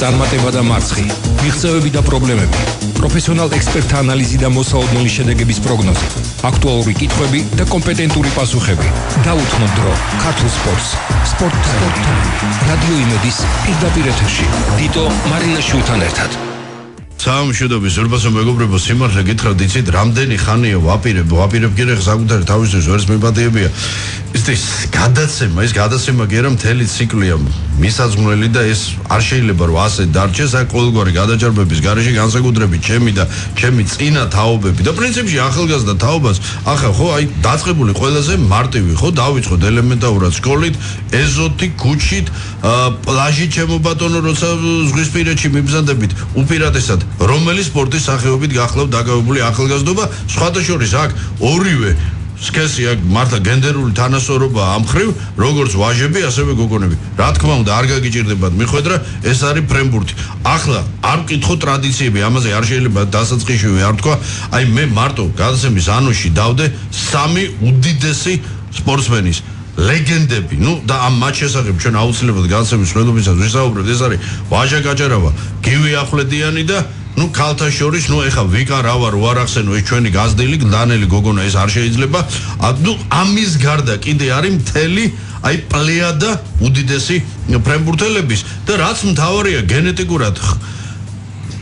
წარმატება და მარცხი, მიღწევები და პრობლემები, პროფესიონალ ექსპერტთა ანალიზი და მოსაოდნელი შედეგების პროგნოზი, აქტუალური კითხვები და კომპეტენტური პასუხები. დაუთმო დრო ქართულ სპორტს. სპორტ რადიო იმედის პირდაპირ ეთერში. დიტო მარინაშვილთან ერთად. საამშუდობის ზურბასო მეგობრებო სიმართლე გითხრათ იცით რამდენი ხანია ვაპირებ ვაპირებ კიდე საკუთარი თავისთვის ვერს მიბადიებია ის გადაცემა ის გადაცემა არა მთელი ციკლია მისაძღვნელი და ეს არ შეიძლება რომ ასე დარჩეს აი ყოველგვარი გადაჭარბების garaში განსაკუთრებით ჩემი და ჩემი წინა თაობები და პრინციპში ახალგაზრდა თაობას. ახლა ხო აი დაწყებული ყველაზე მარტივი ხო დავიწყოთ ელემენტარულად სკოლით ეზოთი ქუჩით პლაჟი ჩემო ბატონო როცა ზღვისპირეთში მიბზანდებით უპირატესად რომელი სპორტის სახეობით გახლავთ დაგავებული ახალგაზრდობა შორის აქ ორივე სქესი აქ მართლა გენდერული თანასწორობა ამხრივ როგორც ვაჟები ასევე გოგონები. რა თქმა უნდა არ გაგიჭirdებათ მიხვედრა ეს არის ფრენბურთი. ახლა არ მკითხო ტრადიციები ამაზე არ შეიძლება დასაწყისში არ თქვა. აი მე მარტო გადაცემის ანუში დავდე სამი უდიდესი სპორტსმენის ლეგენდები, ну და ამ მათ შესახებ ჩვენ აუცილებლად განსაკუთრებით მშვიდობისას ვისაუბრებთ, ეს არის ვაჟა გაჭარავა, გივი ახვლედიანი და ну ქალთა შორის ну ეხა ვიკა რა ვარ უარახსენო ეს ჩვენი გაზდილი დანელი გოგონა ეს არ შეიძლება ну ამის გარდა კიდე არის მთელი აი პლეადა უდიდესი ფრენბურთელების და რაც მთავარია გენეტიკურად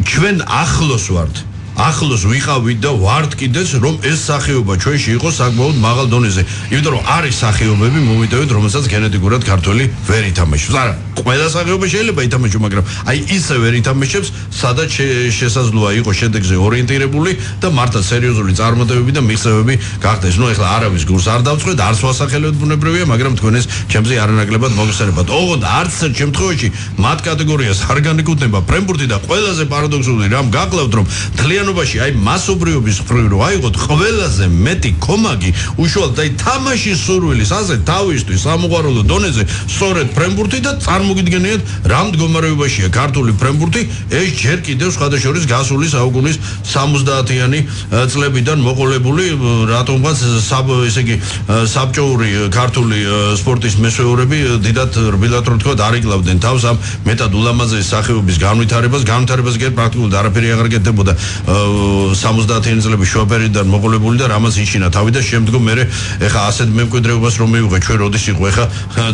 ჩვენ ახლოს ვართ ახლოს ვიყავით და ვართ კიდეც რომ ეს სახეობა ჩვენში იყოს საკმაოდ მაღალ დონეზე. იმიტომ რომ არის სახეობები მომიტევით რომელსაც გენეტიკურად ქართველი ვერ ითამაშებს. არა, ყველა სახეობა შეიძლება ითამაშოს, მაგრამ აი ისე ვერ ითამაშებს, სადაც შესაძლოა იყოს შედეგზე ორიენტირებული და მართლა სერიოზული წარმატებები და მიღწევები გახდეს. ნუ ეხლა არავის გულს არ დავწყვეტ, არც ვასახელებ ბუნებრივია, მაგრამ თქვენ ეს ჩემზე არანაკლებად მოგესწრებათ. ოღონდ არც ერთ შემთხვევაში მათ კატეგორიას არ განეკუთვნება ფრენბურთი და ყველაზე პარადოქსული რამ გაკლავთ რომ თლიან შენობაში აი მასობრიობის ხრივ რო აიღოთ ყველაზე მეტი კომაგი უშუალოდ აი თამაშის სურვილის ასე თავისთვის სამუღარულო დონეზე სწორედ ფრენბურთი და წარმოგიდგენიათ რა მდგომარეობაშია? ქართული ფრენბურთი ეს ჯერ კიდევ სხვადასხვა გასული საუკუნის 70-იანი წლებიდან მოყოლებული რატომღაც ესე იგი საბჭოური ქართული სპორტის მესვეურები დიდად რბილად რო თქვა დარიგლავდნენ. თავს ამ მეტად ულამაზეს სახეობის განვითარებას განვითარებას კი პრაქტიკულად არაფერი აღარ გეთებოდა 70-იანი წლების შუაპერიოდიდან მოყოლებული და რამაც იჩინა თავი და შემდგომ მე ეხა ასეთ მემკვიდრეობას რომ მივიღე ჩვენ როდის იყო? ეხა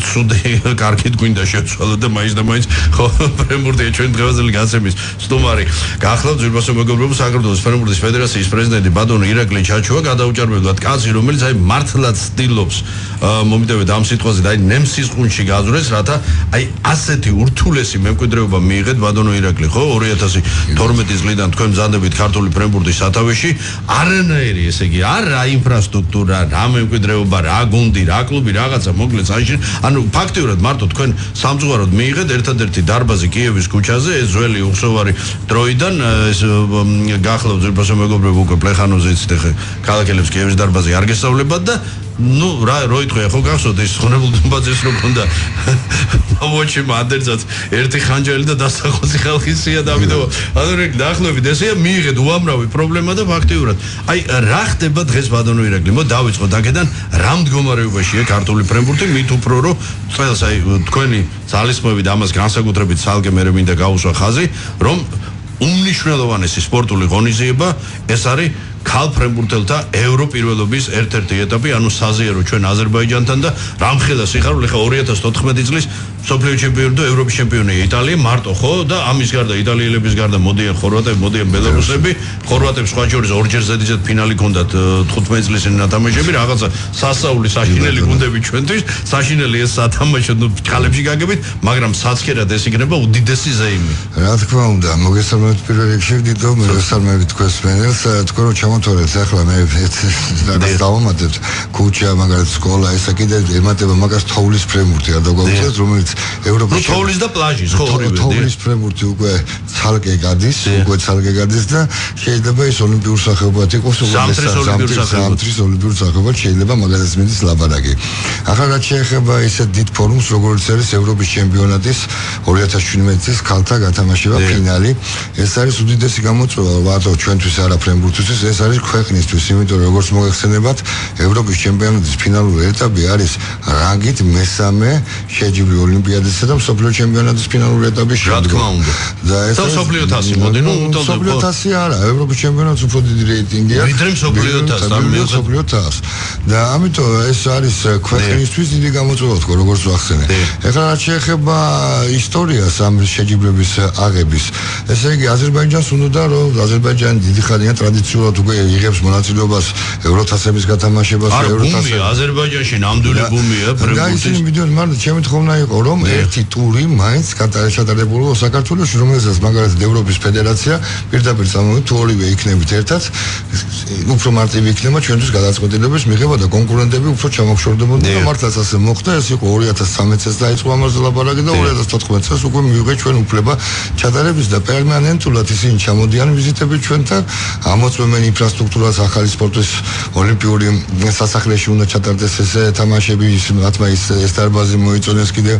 ცუდი კარგით გვინდა შეცვალო და მაინც და მაინც ხო ფრენბურთია ჩვენ დღევანდელი გაცემის სტუმარი. გახლავთ ზურბასო მეგობრებო საქართველოს ფრენბურთის ფედერაციის პრეზიდენტი ბადონი ირაკლი ჩაჩოა გადაუჭარბებლად კაცი რომელიც აი მართლაც ცდილობს მომიტევეთ ამ სიტყვაზე და აი ნემსის ყუნში გაზრეს რათა აი ასეთი ურთულესი მემკვიდრეობა მიიღეთ ბადონო ირაკლი ხო? 2012 წლიდან თქვენ მზადებით ქართული ფრენბურთის სათავეში. არანაირი ესე იგი არა ინფრასტრუქტურა რა მემკვიდრეობა რა გუნდი რა კლუბი რაღაცა მოკლედ საერთოდ ანუ ფაქტიურად მარტო თქვენ სამწუხაროდ მიიღეთ ერთადერთი დარბაზი კიევის ქუჩაზე ეს ძველი უხსოვარი დროიდან ეს გახლავთ ზურბასო მეგობრებო უკვე პლეხანოზე იცით ხე ქალაქელებს კიევის დარბაზი არ გესავლებათ და ну რა როიტყვია ხო გახსოვთ ის ხონებულ დუმბაძეს რო ქონდა მამოჩი მანდერზაც ერთი ხანჯალი და დასახოსი ხალხისია დავიდო ანუ რეკ დაახლოებით ესეა მიიღეთ უამრავი პრობლემა და ფაქტიურად. აი რა ხდება დღეს ბადონო ირაკლი მო დავიწყოთ აქედან რა მდგომარეობაშია ქართული ფრენბურთი მით უფრო რომ ყველას აი თქვენი ძალისხმევი და ამას განსაკუთრებით სალგე მე მინდა გაუსვა ხაზი რომ უმნიშვნელოვანესი სპორტული ღონისძიება ეს არის ქალ ფრენბურთელთა ევროპირველობის ერთ-ერთი ეტაპი, ანუ საზიერო ჩვენ აზერბაიჯანთან და რამხელა სიხარული ხა 2014 წლის სოფლიო ჩემპიონი და ევროპის ჩემპიონია იტალია მარტო ხო და ამის გარდა იტალიელების გარდა მოდიან ხორვატები, მოდიან ბელარუსები, ხორვატებს სხვა შორის ორჯერ ზედიზედ ფინალი კონდათ 15 წლის ნათამაშები, რაღაცა სასაული საშინელი გუნდები ჩვენთვის, საშინელი ეს სათამაშო ნუ ხალებში გაგებით, მაგრამ საცქერად ეს იქნება უდიდესი ზეიმი. რა თქმა უნდა, მოგესალმებით პირველ რიგში დიდო, მოგესალმებით თქვენს მენელს, თქო რომ ჩამოთვალეთ ახლა მე ეს დავამატებთ? ქუჩა მაგალითად სკოლა ესა კიდე ემატება მაგას თოვლის ფრემურთი არ დაგვაუწევთ რომელიც ევროპაში ნუ თოვლის და პლაჟის ხო ორივე თოვლის ფრემურთი უკვე ცალკე გადის უკვე ცალკე გადის და შეიძლება ეს ოლიმპიურ სახეობად იყოს უბრალოდ სამთრის ოლიმპიურ სახეობად. შეიძლება მაგალითად მიდის ლაბარაკი. ახლა რაც შეეხება ისეთ დიდ ფორუმს როგორც არის ევროპის ჩემპიონატის 2017 წლის ქალთა გათამაშება ფინალი ეს არის უდიდესი გამოწვევა ვარდო ჩვენთვის არა ფრემბურთისთვის ეს არის ქვეყნისთვის, იმიტომ რომ როგორც მოიხსენებათ, ევროპის ჩემპიონატის ფინალური ეტაპი არის რანგით მესამე შეჯიბრი ოლიმპიადისა და მსოფლიო ჩემპიონატის ფინალური ეტაპის რა თქმა უნდა. და ეს და მსოფლიო თასი მოდი, ნუ უტოლდება. მსოფლიო თასი არა, ევროპის ჩემპიონატს უფრო დიდი რეიტინგია. ვიდრე მსოფლიო თასს, და ამიტომ- მსოფლიო თასს. და ამიტომ ეს არის ქვეყნისთვის დიდი გამოწვევა თქო, როგორც ვახსენე. ეხლა რაც შეეხება ისტორიას ამ შეჯიბრების აღების, ესე იგი აზერბაიჯანს უნდა რომ აზერბაიჯანი დიდი ხანია ტრადიციულად უკვე იღებს მონაწილეობას ევროთასების გათამაშებას, არა, ბუმია, აზერბაიჯანში ნამდვილი ბუმია, და ისინი მიდიოდნენ, მაგრამ ჩემი თხოვნა იყო, რომ ერთი ტური მაინც გადაეშადარებულო საქართველოს, რომელსაც მაგალითად ევროპის ფედერაცია პირდაპირ წამოვიდეთ, თუ ორივე იქნებით ერთად, უფრო მარტივი იქნება ჩვენთვის გადაწყვეტილების მიღება და კონკურენტები უფრო ჩამოხშორდებოდნენ და მართლაც ასე მოხდა, ეს იყო 2013 წელს დაიწყო ამაზე ლაპარაკი და 2014 წელს უკვე მივიღეთ ჩვენ უფლება ჩატარების და პერმანენტულად ისინი ჩამოდიან ვიზიტები ჩვენთან, ამოწმენ ინფრასტრუქტურას ახალი სპორტის ოლიმპიური სასახლეში უნდა ჩატარდეს ეს თამაშები, ის მათმა ის ეს დარბაზი მოიწონეს კიდე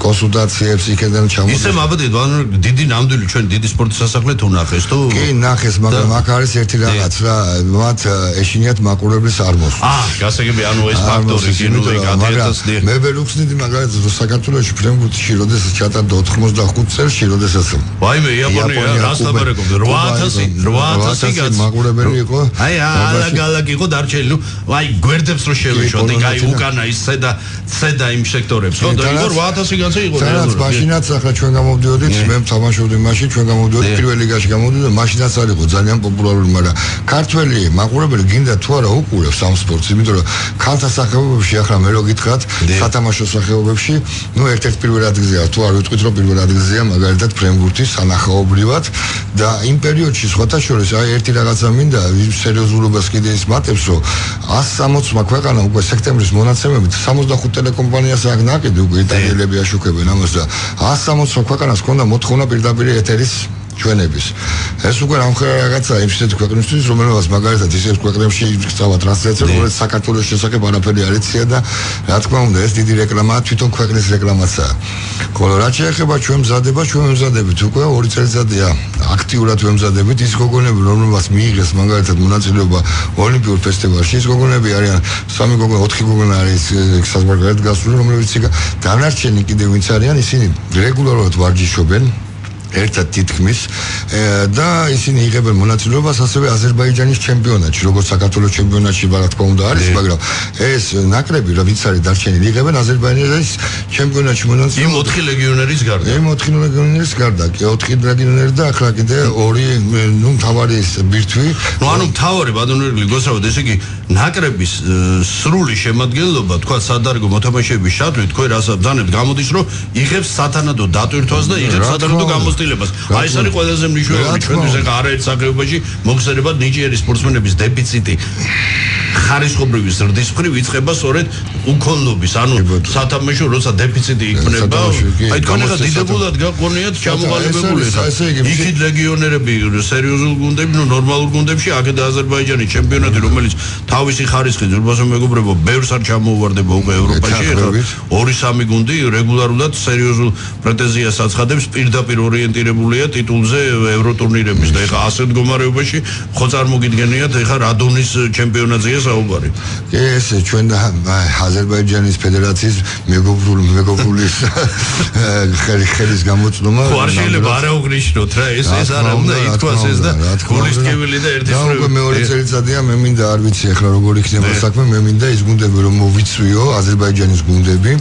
კონსულტაციებს იქიდან ისე ჩამოდის. მაბედით, ანუ დიდი ნამდვილი ჩვენ დიდი სპორტის სასახლე თუ ნახეს თუ? კი, ნახეს, მაგრამ აქ არის ერთი რაღაც რა, მათ ეშინიათ მაყურებლის არმოს. აა, გასაგები, ანუ ეს ფაქტორი კინოზე გადაერთოს დი. მე ვერ უხსნიდი მაგალითად რომ საქართველოში ფრენბურთში როდესაც ჩატარდა 85 წელს როდესაც ვაიმე, იაპონია, რას ლაპარაკობთ? 8000, 8000 კაც. მაყურებელი იყო. აი, ალაგ-ალაგ იყო დარჩენილი. ნუ, აი, გვერდებს რო შევეშოთ, იქ აი უკანა ის ცედა, ცედა იმ სექტორებს, ხო? და იყო 8000 კაცი იყო. რეალურად. მაშინაც ახლა ჩვენ გამოვდიოდით, მე თამაშობდი მაშინ, ჩვენ გამოვდიოდით პირველ ლიგაში გამოვდიოდ და მაშინაც არ იყო ძალიან პოპულარული, მაგრამ ქართველი მაყურებელი გინდა თუ არა უყურებს ამ სპორტს, იმიტომ რომ ქალთა სახეობებში ახლა მე რო გითხრათ, სათამაშო სახეობებში, ნუ ერთ-ერთ პირველ ადგილზეა, თუ არ ვიტყვით რომ პირველ ადგილზეა მაგალითად ფრენბურთი სანახაობრივად და იმ პერიოდში სხვათა შორის აი ერთი რაღაცა მინდა იმ სერიოზულობას კიდე ის მატებს, რომ 160 ქვეყანა უკვე სექტემბრის მონაცემებით 65 ტელეკომპანიას აქ ნაკიდი უკვე იტალიელები აშუქებენ ამას და 160 ქვეყანას ქონდა მოთხოვნა პირდაპირ ეთერის ჩვენების. ეს უკვე რამხელა რაღაცა იმ შეეთ ქვეყნისთვის, რომელსაც მაგალითად ისეთ ქვეყნებში იწავა ტრანსლაცია, რომელიც საქართველოს შესახებ არაფერი არ იცია და რა თქმა უნდა, ეს დიდი რეკლამაა, თვითონ ქვეყნის რეკლამაცაა. ხოლო რაც შეეხება ჩვენ მზადებას, ჩვენ მზადებით უკვე ორი წელიწადია აქტიურად ვემზადებით ის გოგონები, რომელსაც მიიღეს მაგალითად მონაწილეობა ოლიმპიურ ფესტივალში, ის გოგონები არიან სამი გოგონა, ოთხი გოგონა არის საზღვარგარეთ გასული, რომლებიც იქ დანარჩენი კიდე ვინც არიან, ისინი რეგულარულად ვარჯიშობენ ერთად თითქმის და ისინი იღებენ მონაწილეობას ასევე აზერბაიჯანის ჩემპიონატში, როგორც საქართველოს ჩემპიონატში რა თქმა უნდა არის, მაგრამ ეს ნაკრები, რა ვიცი არის დარჩენილი, იღებენ აზერბაიჯანის ჩემპიონატში იმ მონაწილეობას. 4 ლეგიონერის გარდა. იმ 4 ლეგიონერის გარდა, კი 4 ლეგიონერი და ახლა კიდე ორი ნუ მთავარი ის ბირთვი. ნუ ანუ თავარი ბადონერგლი გოსავთ ესე იგი ნაკრების სრული შემადგენლობა თქვა სადარგო მოთამაშეების შატვი თქვენ რას ბძანებთ გამოდის რომ იღებს სათანადო დატვირთვას და იღებს სათანადო თქმა რა აი ეს არის ყველაზე მნიშვნელოვანი ჩვენთვის ეხა არაერთ სახეობაში მოხსენებად ნიჭიერი სპორტსმენების დეფიციტი. ხარისხობრივი ზრდის მხრივ იწყება სწორედ უქონლობის ანუ სათამაშო როცა დეფიციტი იქნება აი თქვენ გამოსცეს დიდებულად გაგონიათ ჩამოყალიბებული ხარ. იქით ლეგიონერები სერიოზულ გუნდებში ნუ ნორმალურ გუნდებში აქეთ აზერბაიჯანის ჩემპიონატი რომელიც თავისი ხარისხით ზურბასო მეგობრებო ბევრს არ ჩამოუვარდება უკვე ევროპაში ეხლა ეთანხმებით. ორი სამი გუნდი რეგულარულად სერიოზულ პრეტენზიას აცხადებს პირდაპირ ორიენტირებულია ტიტულზე ევროტურნირების და ეხლა ასე მდგომარეობაში ხო წარმოგიდგენიათ ეხლა რადონის ჩემპიონატზეა საუბარი? ეს ჩვენ აზერბაიჯანის ფედერაციის მეგობრული მეგობრულის ხელი ხელის გამოწვდომა ხო არ შეიძლება არა უგნიშნოთ რა ეს ეს არა უნდა ითქვას ეს და გულისკევილი და ერთი და უკვე მეორე წელიწადია მე მინდა არ ვიცი ახლა როგორ იქნება საქმე მე მინდა ის გუნდები რომ მოვიწვიო აზერბაიჯანის გუნდები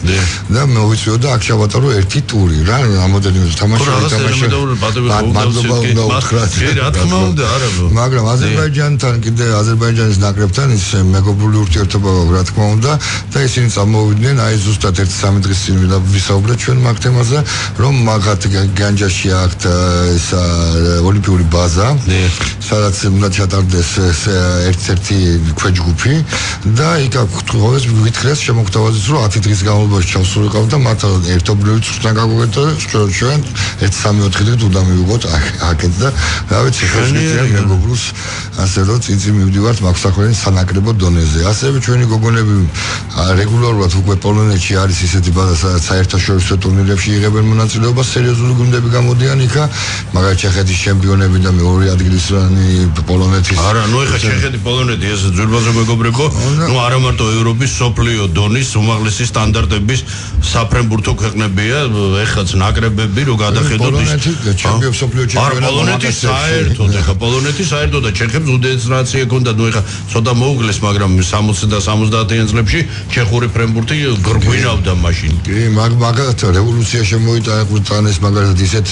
და მოვიწვიო და აქ შევატარო ერთი ტური. რა რამოდენიმე ხო თამაში ბატონი მადლობა უნდა უთხრათ კი რა თქმა უნდა არა მაგრამ აზერბაიჯანთან კიდე აზერბაიჯანის ნაკრებთან ის მეგობრული ურთიერთობა რა თქმა უნდა და ისინი წამოვიდნენ აი ზუსტად ერთი სამი დღის წინ ვისაუბრეთ ჩვენ მაგ თემაზე რომ მაგათ განჯაში აქვთ ეს ოლიმპიური ბაზა დი. სადაც უნდა ჩატარდეს ეს ერთ-ერთი ქვეჯგუფი და იქ აქვს ვითხრეს შემოგთავაზეს რომ 10 დღის განმავლობაში ჩავსულიყავ და მათ ერთობლივი წვრთნა გაგვეკეთა ჩვენ 1-3-4 დღით უნდა მივიღოთ აქეთ და რა ვიცი ხელშეკრულება რა. მეგობრებს ასე რომ წინწი მივდივართ მაქსახონის სანაკრებო დონეზე. ასევე ჩვენი გოგონები რეგულარულად უკვე პოლონეთში არის ისეთი ბაზა სადაც საერთაშორისო ტურნირებში იღებენ მონაწილეობას სერიოზული გუნდები გამოდიან იქა, მაგალითად ჩეხეთის ჩემპიონები და მეორე ადგილის ჩეხეთი პოლონეთის არა ნუ ეხა ჩეხეთი პოლონეთი ეს ძვირბაზე მეგობრებო ნუ არა მარტო ევროპის სოფლიო დონის უმაღლესი სტანდარტების საფრენბურთო ქვეყნებია ეხაც ნაკრებები რო გადახედოთ ის პოლონეთი ჩემპიონ სოფლიო ჩემპიონატი საერთოდ ეხა პოლონეთი საერთოდ და ჩეხებს უდეც რაცია ქონდა ნუ ეხა ცოტა მოუგლეს მაგრამ 60 და 70-იან წლებში ჩეხური ფრენბურთი გრგვინავდა მაშინ. კი მაგ მაგათ რევოლუცია შემოიტანეს მაგალითად ისეთ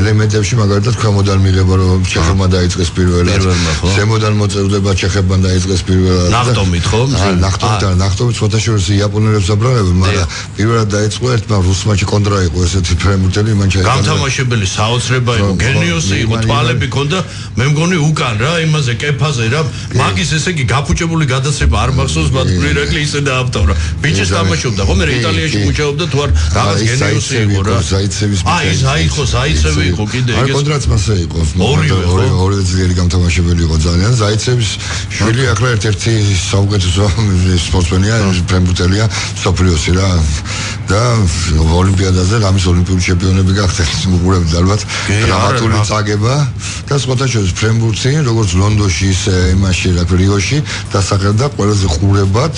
ელემენტებში მაგალითად ქვემოდან მიღება რომ ჩეხებმა დაიწყეს პირველად. ზემოდან მოწევდება ჩეხებმა დაიწყეს პირველად. ნახტომით ხო ნახტომით ნახტომით შოთაშორის იაპონელებს აბრალებს მაგრამ პირველად დაიწყო ერთმა რუსმაჩი კონტრა იყო ესეთი ფრემუტელი მან ჩაიგა გამთამაშებელი საოცრება იყო გენიოსი იყო თვალები ქონდა მე მგონი უკან რა იმაზე კეფაზე რა. მაგის ესე იგი გაფუჭებული გადაცემა არ მახსოვს მათ პრირეკლი ისე დაავტორა ბიჭის თამაშობდა ხო მე იტალიაში მუშაობდა თუ არ რაღაც გენიოსი იყო რა. ზაიცევის აი ზაიხო ზაიცევი იყო კიდე ეგ კონტრაქტს მასე იყო ორი ორი ძლიერი გამთამაშებელი იყო ძალიან ზაიცევის შვილი ახლა ერთ-ერთი საუკეთესო სპორტსმენია პრემბუტელია სოფლიოსი რა. და ოლიმპიადაზე რამის ოლიმპიური ჩემპიონები გახდნენ უყურებთ ალბათ დრამატული წაგება და სხვათა შორის ფრენბურთი როგორც ლონდონში ისე იმაში რა რიოში დასახელდა ყველაზე ყურებად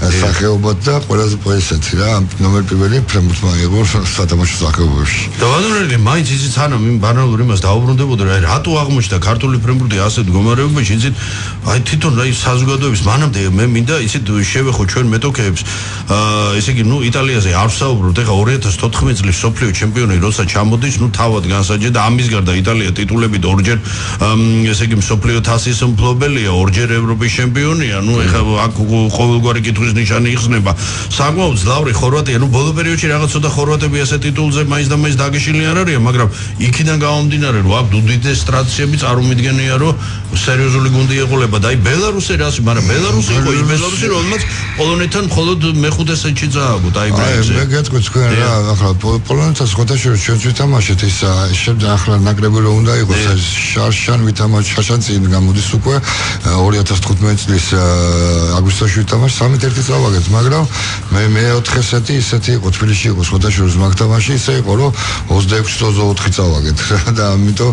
სახეობად და ყველაზე პოესეთი რა. ნომერ პირველი ფრენბურთმა იყო სათამაშო სახეობებში. და ვადურელი მაინც ისიც ანუ იმ ბანალურ იმას დაუბრუნდებოდა რა რატო აღმოჩნდა ქართული ფრენბურთი ასეთ მდგომარეობაში ისიც აი თვითონ აი საზოგადოების მანამდე მე მინდა ისეთ შევეხო ჩვენ მეტოქეებს. აა ესე იგი ნუ იტალიაზე არ ვსაუბრობთ. ეხა 2014 წლის სოფლიო ჩემპიონი როცა ჩამოდის ნუ თავად განსაჯე და ამის გარდა იტალია ტიტულებით ორჯერ ესე იგი სოფლიო თასის მფლობელია ორჯერ ევროპის ჩემპიონია. ნუ ეხა აქ ყოველგვარი კითხვის ნიშანი იხსნება. საკმაოდ ძლავრი ხორვატია. ნუ ბოლო პერიოდში რაღაც ცოტა ხორვატები ასე ტიტულზე მაინც და მაინც დაგეშილი არ არიან მაგრამ იქიდან გამომდინარე რომ აქ უდიდეს ტრადიციები წარმომიდგენია რომ სერიოზული გუნდი ეყოლება. და აი ბელარუსი რას მაგრამ ბელარუსი იყო ის ბელარუსი რომელმაც პოლონეთთან მხოლოდ მეხუთე სეტში წააგო და აი ბრაიზი მე გეტყვი თქვენ რა ახლა პოლონეთთან შეხოთაშორი ჩვენ ვითამაშეთ ის შემდეგ ახლა ნაკრები რო უნდა იყოს შარშან ვითამაშ შარშან წინ გამოდის უკვე 2015 წლის აგვისტოში ვითამაშ 3-1 წავაგეთ მაგრამ მე მე 4 სეტი ისეთი იყო თბილისში იყო შეხოთაშორის მაგთამაში ისე იყო რომ 26-24 წავაგეთ და ამიტომ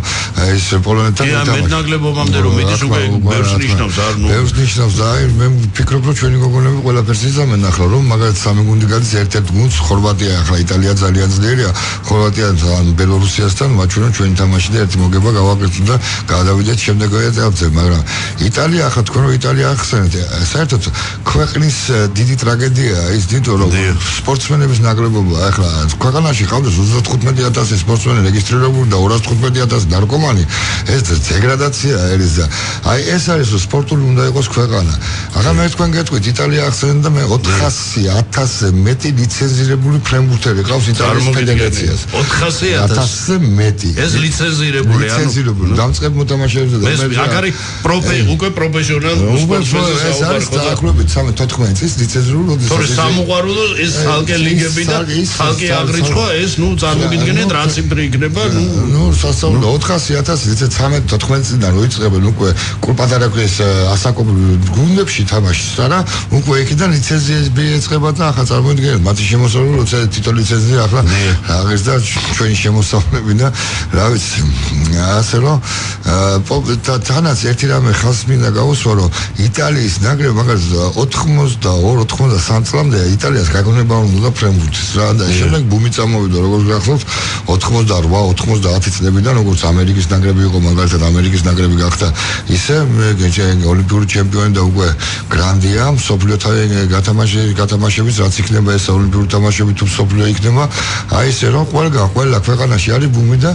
ეს პოლონეთთან ვითამაშ მე ნაკლებობამდე რომ მიდის უკვე ბევრს ნიშნავს არ ნუ ბევრს ნიშნავს და აი მე ვფიქრობ რომ ჩვენი გოგონები ყველაფერს იზამენ ახლა რომ მაგალითად სამი გუნდი გადის ერთ-ერთ გუნდს ხორვატია ახლა იტალია ძალიან ძლიერია ხორვატია ან ბელორუსიასთან მაჩვენო ჩვენი თამაში და ერთი მოგება გავაკეთოთ და გადავიდეთ შემდეგ ეტაპზე მაგრამ იტალია ახლა თქვენ რომ იტალია ახსენეთ. საერთოდ ქვეყნის დიდი ტრაგედია. ის დიდო რომ სპორტსმენების ნაკრებობა ახლა ქვეყანაში ყავდეს 35000 სპორტსმენი რეგისტრირებული და 250000 ნარკომანი. ეს დეგრადაცია არის და აი ეს არის რომ სპორტული უნდა იყოს ქვეყანა. ახლა მე თქვენ გეტყვით იტალია ახსენეთ და მე 400 1000-ზე მეტი ლიცენზირებული ფრენბურთელი ყავს იტალიის ფედერაციას 400-ზე მეტი. ეს ლიცენზირებული ანუ ლიცენზირებული. დამწყებ მოთამაშეებზე და მე აქ არის პროფე უკვე პროფესიონალ სპორტსმენზე ეს არის დაახლოებით 13-14 წლის ლიცენზირებული თორე სამუყვარულო ეს ხალკე ლიგები და ხალკე აგრიცხვა ეს ნუ წარმოგიდგენთ რა ციფრი იქნება ნუ ნუ სასწაულო 400000 ლიცენზ 13-14 წლიდან როიწებენ უკვე კულპატარაკის ასაკობ გუნდებში თამაშს არა? უკვე იქიდან ლიცენზიები ეწება და ახლა წარმოიდგინეთ მათი შემოსავლები როცა თითო ლიცენზია ახლა აღეს და ჩვენი შემოსავლები და რა ვიცი ასე რომ თანაც ერთი რამე ხალხს მინდა გავუსვა რომ იტალიის ნაკრები მაგალითად 82-83 წლამდე იტალიას გაგონება უნდა ფრენბურთის რა და შემდეგ ბუმი წამოვიდა როგორც გახსოვთ 88-90 წლებიდან როგორც ამერიკის ნაკრები იყო მაგალითად ამერიკის ნაკრები გახდა ისე ოლიმპიური ჩემპიონი და უკვე გრანდია სოფლიო თამაში გათამაშების რაც იქნება ეს ოლიმპიური თამაშები თუ სოფლიო იქნება აი ესე რომ ყველა ყველა ქვეყანაში არის ბუმი და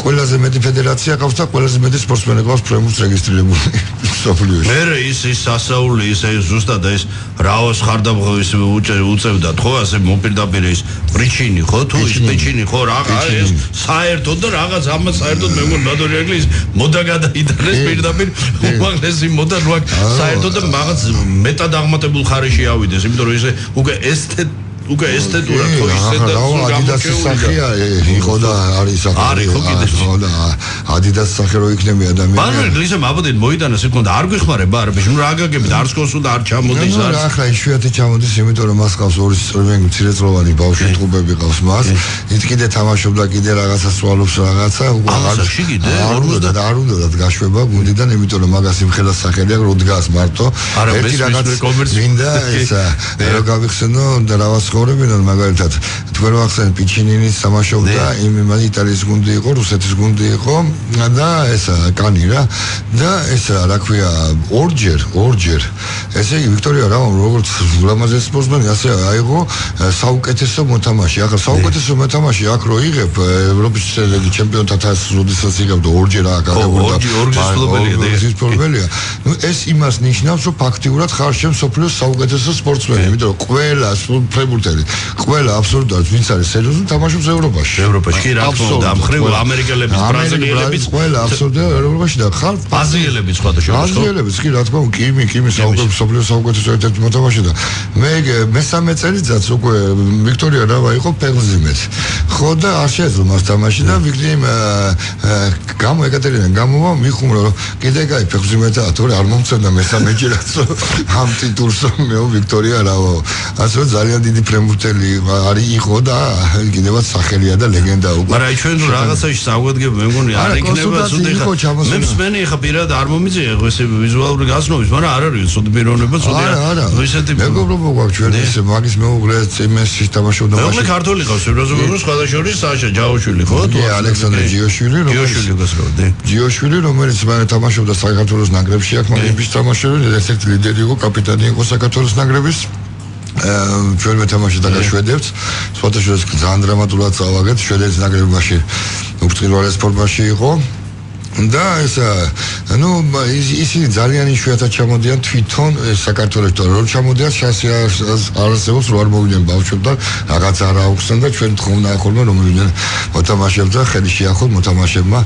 ყველაზე მეტი ფედერაცია ყავს და ყველაზე მეტი სპორტსმენი ყავს პრემიუმს რეგისტრირებული. სოფლიოში. მე ის ის სასაული ის ზუსტად ეს რაოს ხარდამღების უწევდა ხო ასე მოპირდაპირ ის პრიჩინი ხო თუ ის პრიჩინი. ხო რაღა ეს საერთოდ და რაღაც ამას საერთოდ მე მგონი ბადორიაგლის მოდა გადაიდარეს პირდაპირ უმაღლესი მოდა რო საერთოდ და რაღაც მეტად აღმატებულ ხარიში ავიდეს იმიტომ რომ ისე უკვე ესთე უკვე ესთეტურად ხო ისეთ და ადიდასის სახეა იყო და არის სახე არის ხო კიდე ხო და ადიდას სახე რო იქნები ადამიანი ბანერ გლისე მაბოდით მოიტანა სიტყვა არ გიხმარება არა ბიჭო რა გაგებით არ სკოსუ და არ ჩამოდის არ ახლა იშვიათი ჩამოდის იმიტომ რომ მას ყავს ორი სწორები მცირეწლოვანი ბავშვი ტყუბები ყავს მას. ის კიდე თამაშობდა კიდე რაღაცა სვალობს რაღაცა აღარ შეგიდე არ უნდა და არ უნდა და გაშვება გუნდიდან იმიტომ რომ მაგას იმხელა სახელი აქვს რო დგას მარტო. ერთი რაღაც მინდა ესა რო გავიხსენო და რა ვასხოვრებინო მაგალითად თქვენ რო ახსენეთ პიჩინინის თამაშობდა იმ იტალიის გუნდი იყო რუსეთის გუნდი იყო და ესა კანი რა. და ესა რა ქვია ორჯერ ორჯერ. ესე იგი ვიქტორია რა როგორც ლამაზეს სპორტსმენი ასე აიღო საუკეთესო მოთამაშე. ახლა საუკეთესო მოთამაშე აქ რო იღებ ევროპის ჩემპიონთა თასს როდესაც იღებდა ორჯერ აქ აღებულ და ორჯერ სპორტსმენია ნუ ეს იმას ნიშნავს რომ ფაქტიურად ხარ შენ სოფლიოს საუკეთესო სპორტსმენი იმიტომ რომ ყველა ფრებურთელი ყველა აბსოლუტურად ვინც არის სერიოზული თამაშობს ევროპაში ევროპაში კი რა თქმა უნდა ამხრივ ამერიკელების ბრაზილიელებიც ყველა აბსოლუტურად ევროპაში და ხარ აზიელები სხვა და შეხო აზიელები კი რა თქმა უნდა კიმი კიმი საუკეთესო სოფლიოს საუკეთესო ერთ-ერთი მოთამაშე და მე მესამე წელიწადს უკვე ვიქტორია რავა იყო ფეხზიმეთ ხო და არ შეეძლო მას თამაში და ვიქნი გამო ეკატერინა გამოვა მიხუმრო რომ კიდე кай ფეხზიმეთა თორე არ მომწონდა მესამე ჯერაც ამ ტიტულს მეო ვიქტორია რავა ასე ძალიან დიდი ფრემურტელი არის იყო და კიდევაც სახელია და ლეგენდა უკვე მაგრამ ჩვენ რაღაცაში საუბრობთ მე მგონი არ იქნება ცუდი ხა მე მსმენი ხა პირად არ მომიწია ხო ესე ვიზუალური გასნობის მაგრამ არ არის ცუდი პიროვნება ცუდი არა არა. ისეთი მეგობრობა გვაქვს ჩვენ ეს მაგის მეუღლე წიმეს თამაშობდა მაშინ მეუღლე ქართული ყავს როზოგოს სხვადასხვა საშა ჯაოშვილი ხო თუ ალექსანდრე ჯიოშვილი ჯიოშვილი გასროდი ჯიოშვილი რომელიც მე თამაშობდა საქართველოს ნაკრებში აქ მაგის თამაშები ერთ-ერთი ლიდერი იყო კაპიტანი იყო საქართველოს ნაკრების ჩვენ მე თამაში დაგაშვედებთ სპორტაშოს ძალიან დრამატულად წავაგეთ. შვედეთის ნაკრებაში უბრალოდ სპორტაში იყო. და ეს ну ისინი ძალიან იშვიათად ჩამოდიან თვითონ საქართველოს რო ჩამოდიან შანსი არსებობს რო არ მოვიდნენ ბავშვებთან რაღაც არა აუხსნა და ჩვენ თხოვნა ხოლმე რომ მოვიდნენ მოთამაშეებთან ხელი შეახო მოთამაშეებმა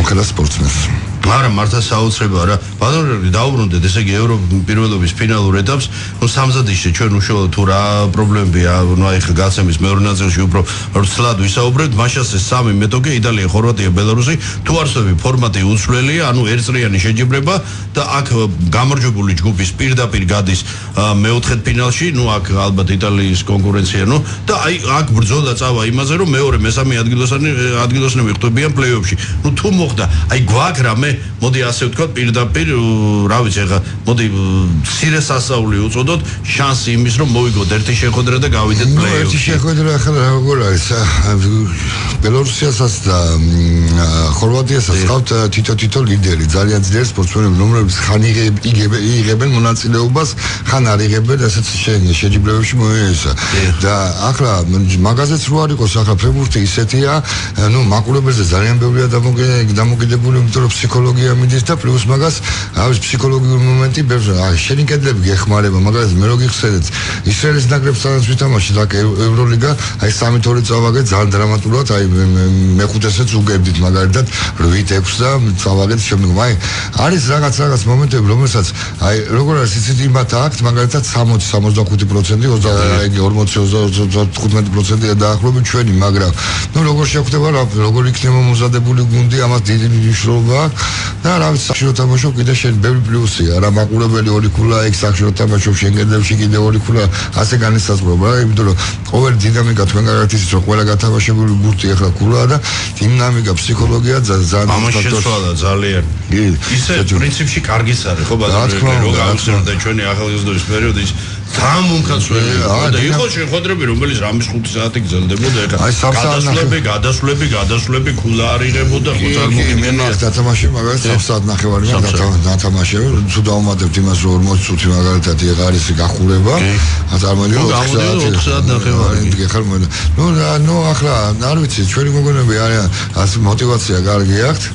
ამ ხელა სპორტსმენს არა მართლა საოცრება რა ბატონო დაუბრუნდეთ ესე იგი ევროპის პირველობის ფინალურ ეტაპს ნუ სამზადისში ჩვენ უშუალოდ თუ რა პრობლემებია ნუ აი ხა გასემის მეორე ნაწილში უფრო რცლად ვისაუბრებთ მაშასე სამი მეტოქე იტალია ხორვატია ბელარუსი თუ არსები ფორმატი უცვლელია ანუ ერთწრიანი შეჯიბრება და აქ გამარჯვებული ჯგუფის პირდაპირ გადის მეოთხედ ფინალში ნუ აქ ალბათ იტალიის კონკურენცია ნუ და აი აქ ბრძოლა წავა იმაზე რომ მეორე მესამე ადგილოსანი ადგილოსნები ხვდებიან პლეიოფში ნუ თუ მოხდა აი გვაქვს რამე მოდი ასე ვთქვა პირდაპირ რა ვიცი ახლა მოდი სირე სასაული უწოდოთ შანსი იმის რომ მოვიგოთ ერთი შეხვედრა და გავიდეთ პლეიოფში ერთი შეხვედრა ახლა როგორ არის? ბელორუსიასაც და ხორვატიასაც ყავთ თითო-თითო ლიდერი ძალიან ძლიერი სპორტსმენები რომლებიც ხან იღებენ მონაწილეობას ხან არ იღებენ ასეთ შეჯიბრებებში მოეცა და ახლა მაგაზეც რო არ იყოს ახლა ფრებურთი ისეთია ნუ მაყურებელზე ძალიან ბევრია დამოკიდებული იმიტომ რომ ფსიქოლოგია ფსიქოლოგია მიდის და პლუს მაგას არის ფსიქოლოგიური მომენტი ბევრს. აი შენი კედლები გეხმარება მაგალითად მე რო გიხსენეთ ისრაელის ნაკრებს სადაც ვითამაში და ევროლიგა აი 3-2 წავაგე ძალიან დრამატულად აი მეხუთესეც უგებდით მაგალითად 8-6 და წავაგეთ შემდგომ აი არის რაღაც რაღაც მომენტები რომელსაც აი როგორ არის იცით იმათ აქვს მაგალითად 60-65% 40-45% დაახლოებით ჩვენი მაგრამ ნუ როგორ შეხვდება რა როგორ იქნება მომზადებული გუნდი ამას დიდი მნიშვნელობა აქვს და რა ვიცი სახშო თამაშობ კიდე შენ ბევრი პლუსია. რა მაყურებელი ორი ქულა ეგ სახშო თამაშობ შენ გერდებში კიდე ორი ქულა ასე განისაზღვრება რა იმიტომ რომ ყოველი დინამიკა თქვენ გარეთ ის რომ ყველა გათამაშებული ბურთი ახლა ქულა და დინამიკა ფსიქოლოგია ძალიან ფაქტორი ამაშეცვალა ძალიან. ისე პრინციპში კარგის არის ხო ბატონო რო გავხსენდა ჩვენი ახალგაზრდობის ძალიან მომქაც ველი? და იყო შეხვედრები რომელიც რამის 5 საათი გრძელდებოდა ეხლა გადასვლები გადასვლები გადასვლები ქულა არ იღებოდა ხო წარმოიდგინე მაგ დათამაში მაგალითად 6 საათ ნახევარი მაგ დათამაშე თუ დავუმატებთ იმას 40 წუთი მაგალითად ეგ არის გახურება. აწარმოიო 4 საათ ნახევარი გეხარ ნუ ნუ ახლა არ ვიცი ჩვენი მოგონები არიან ას мотивация კარგი აქვს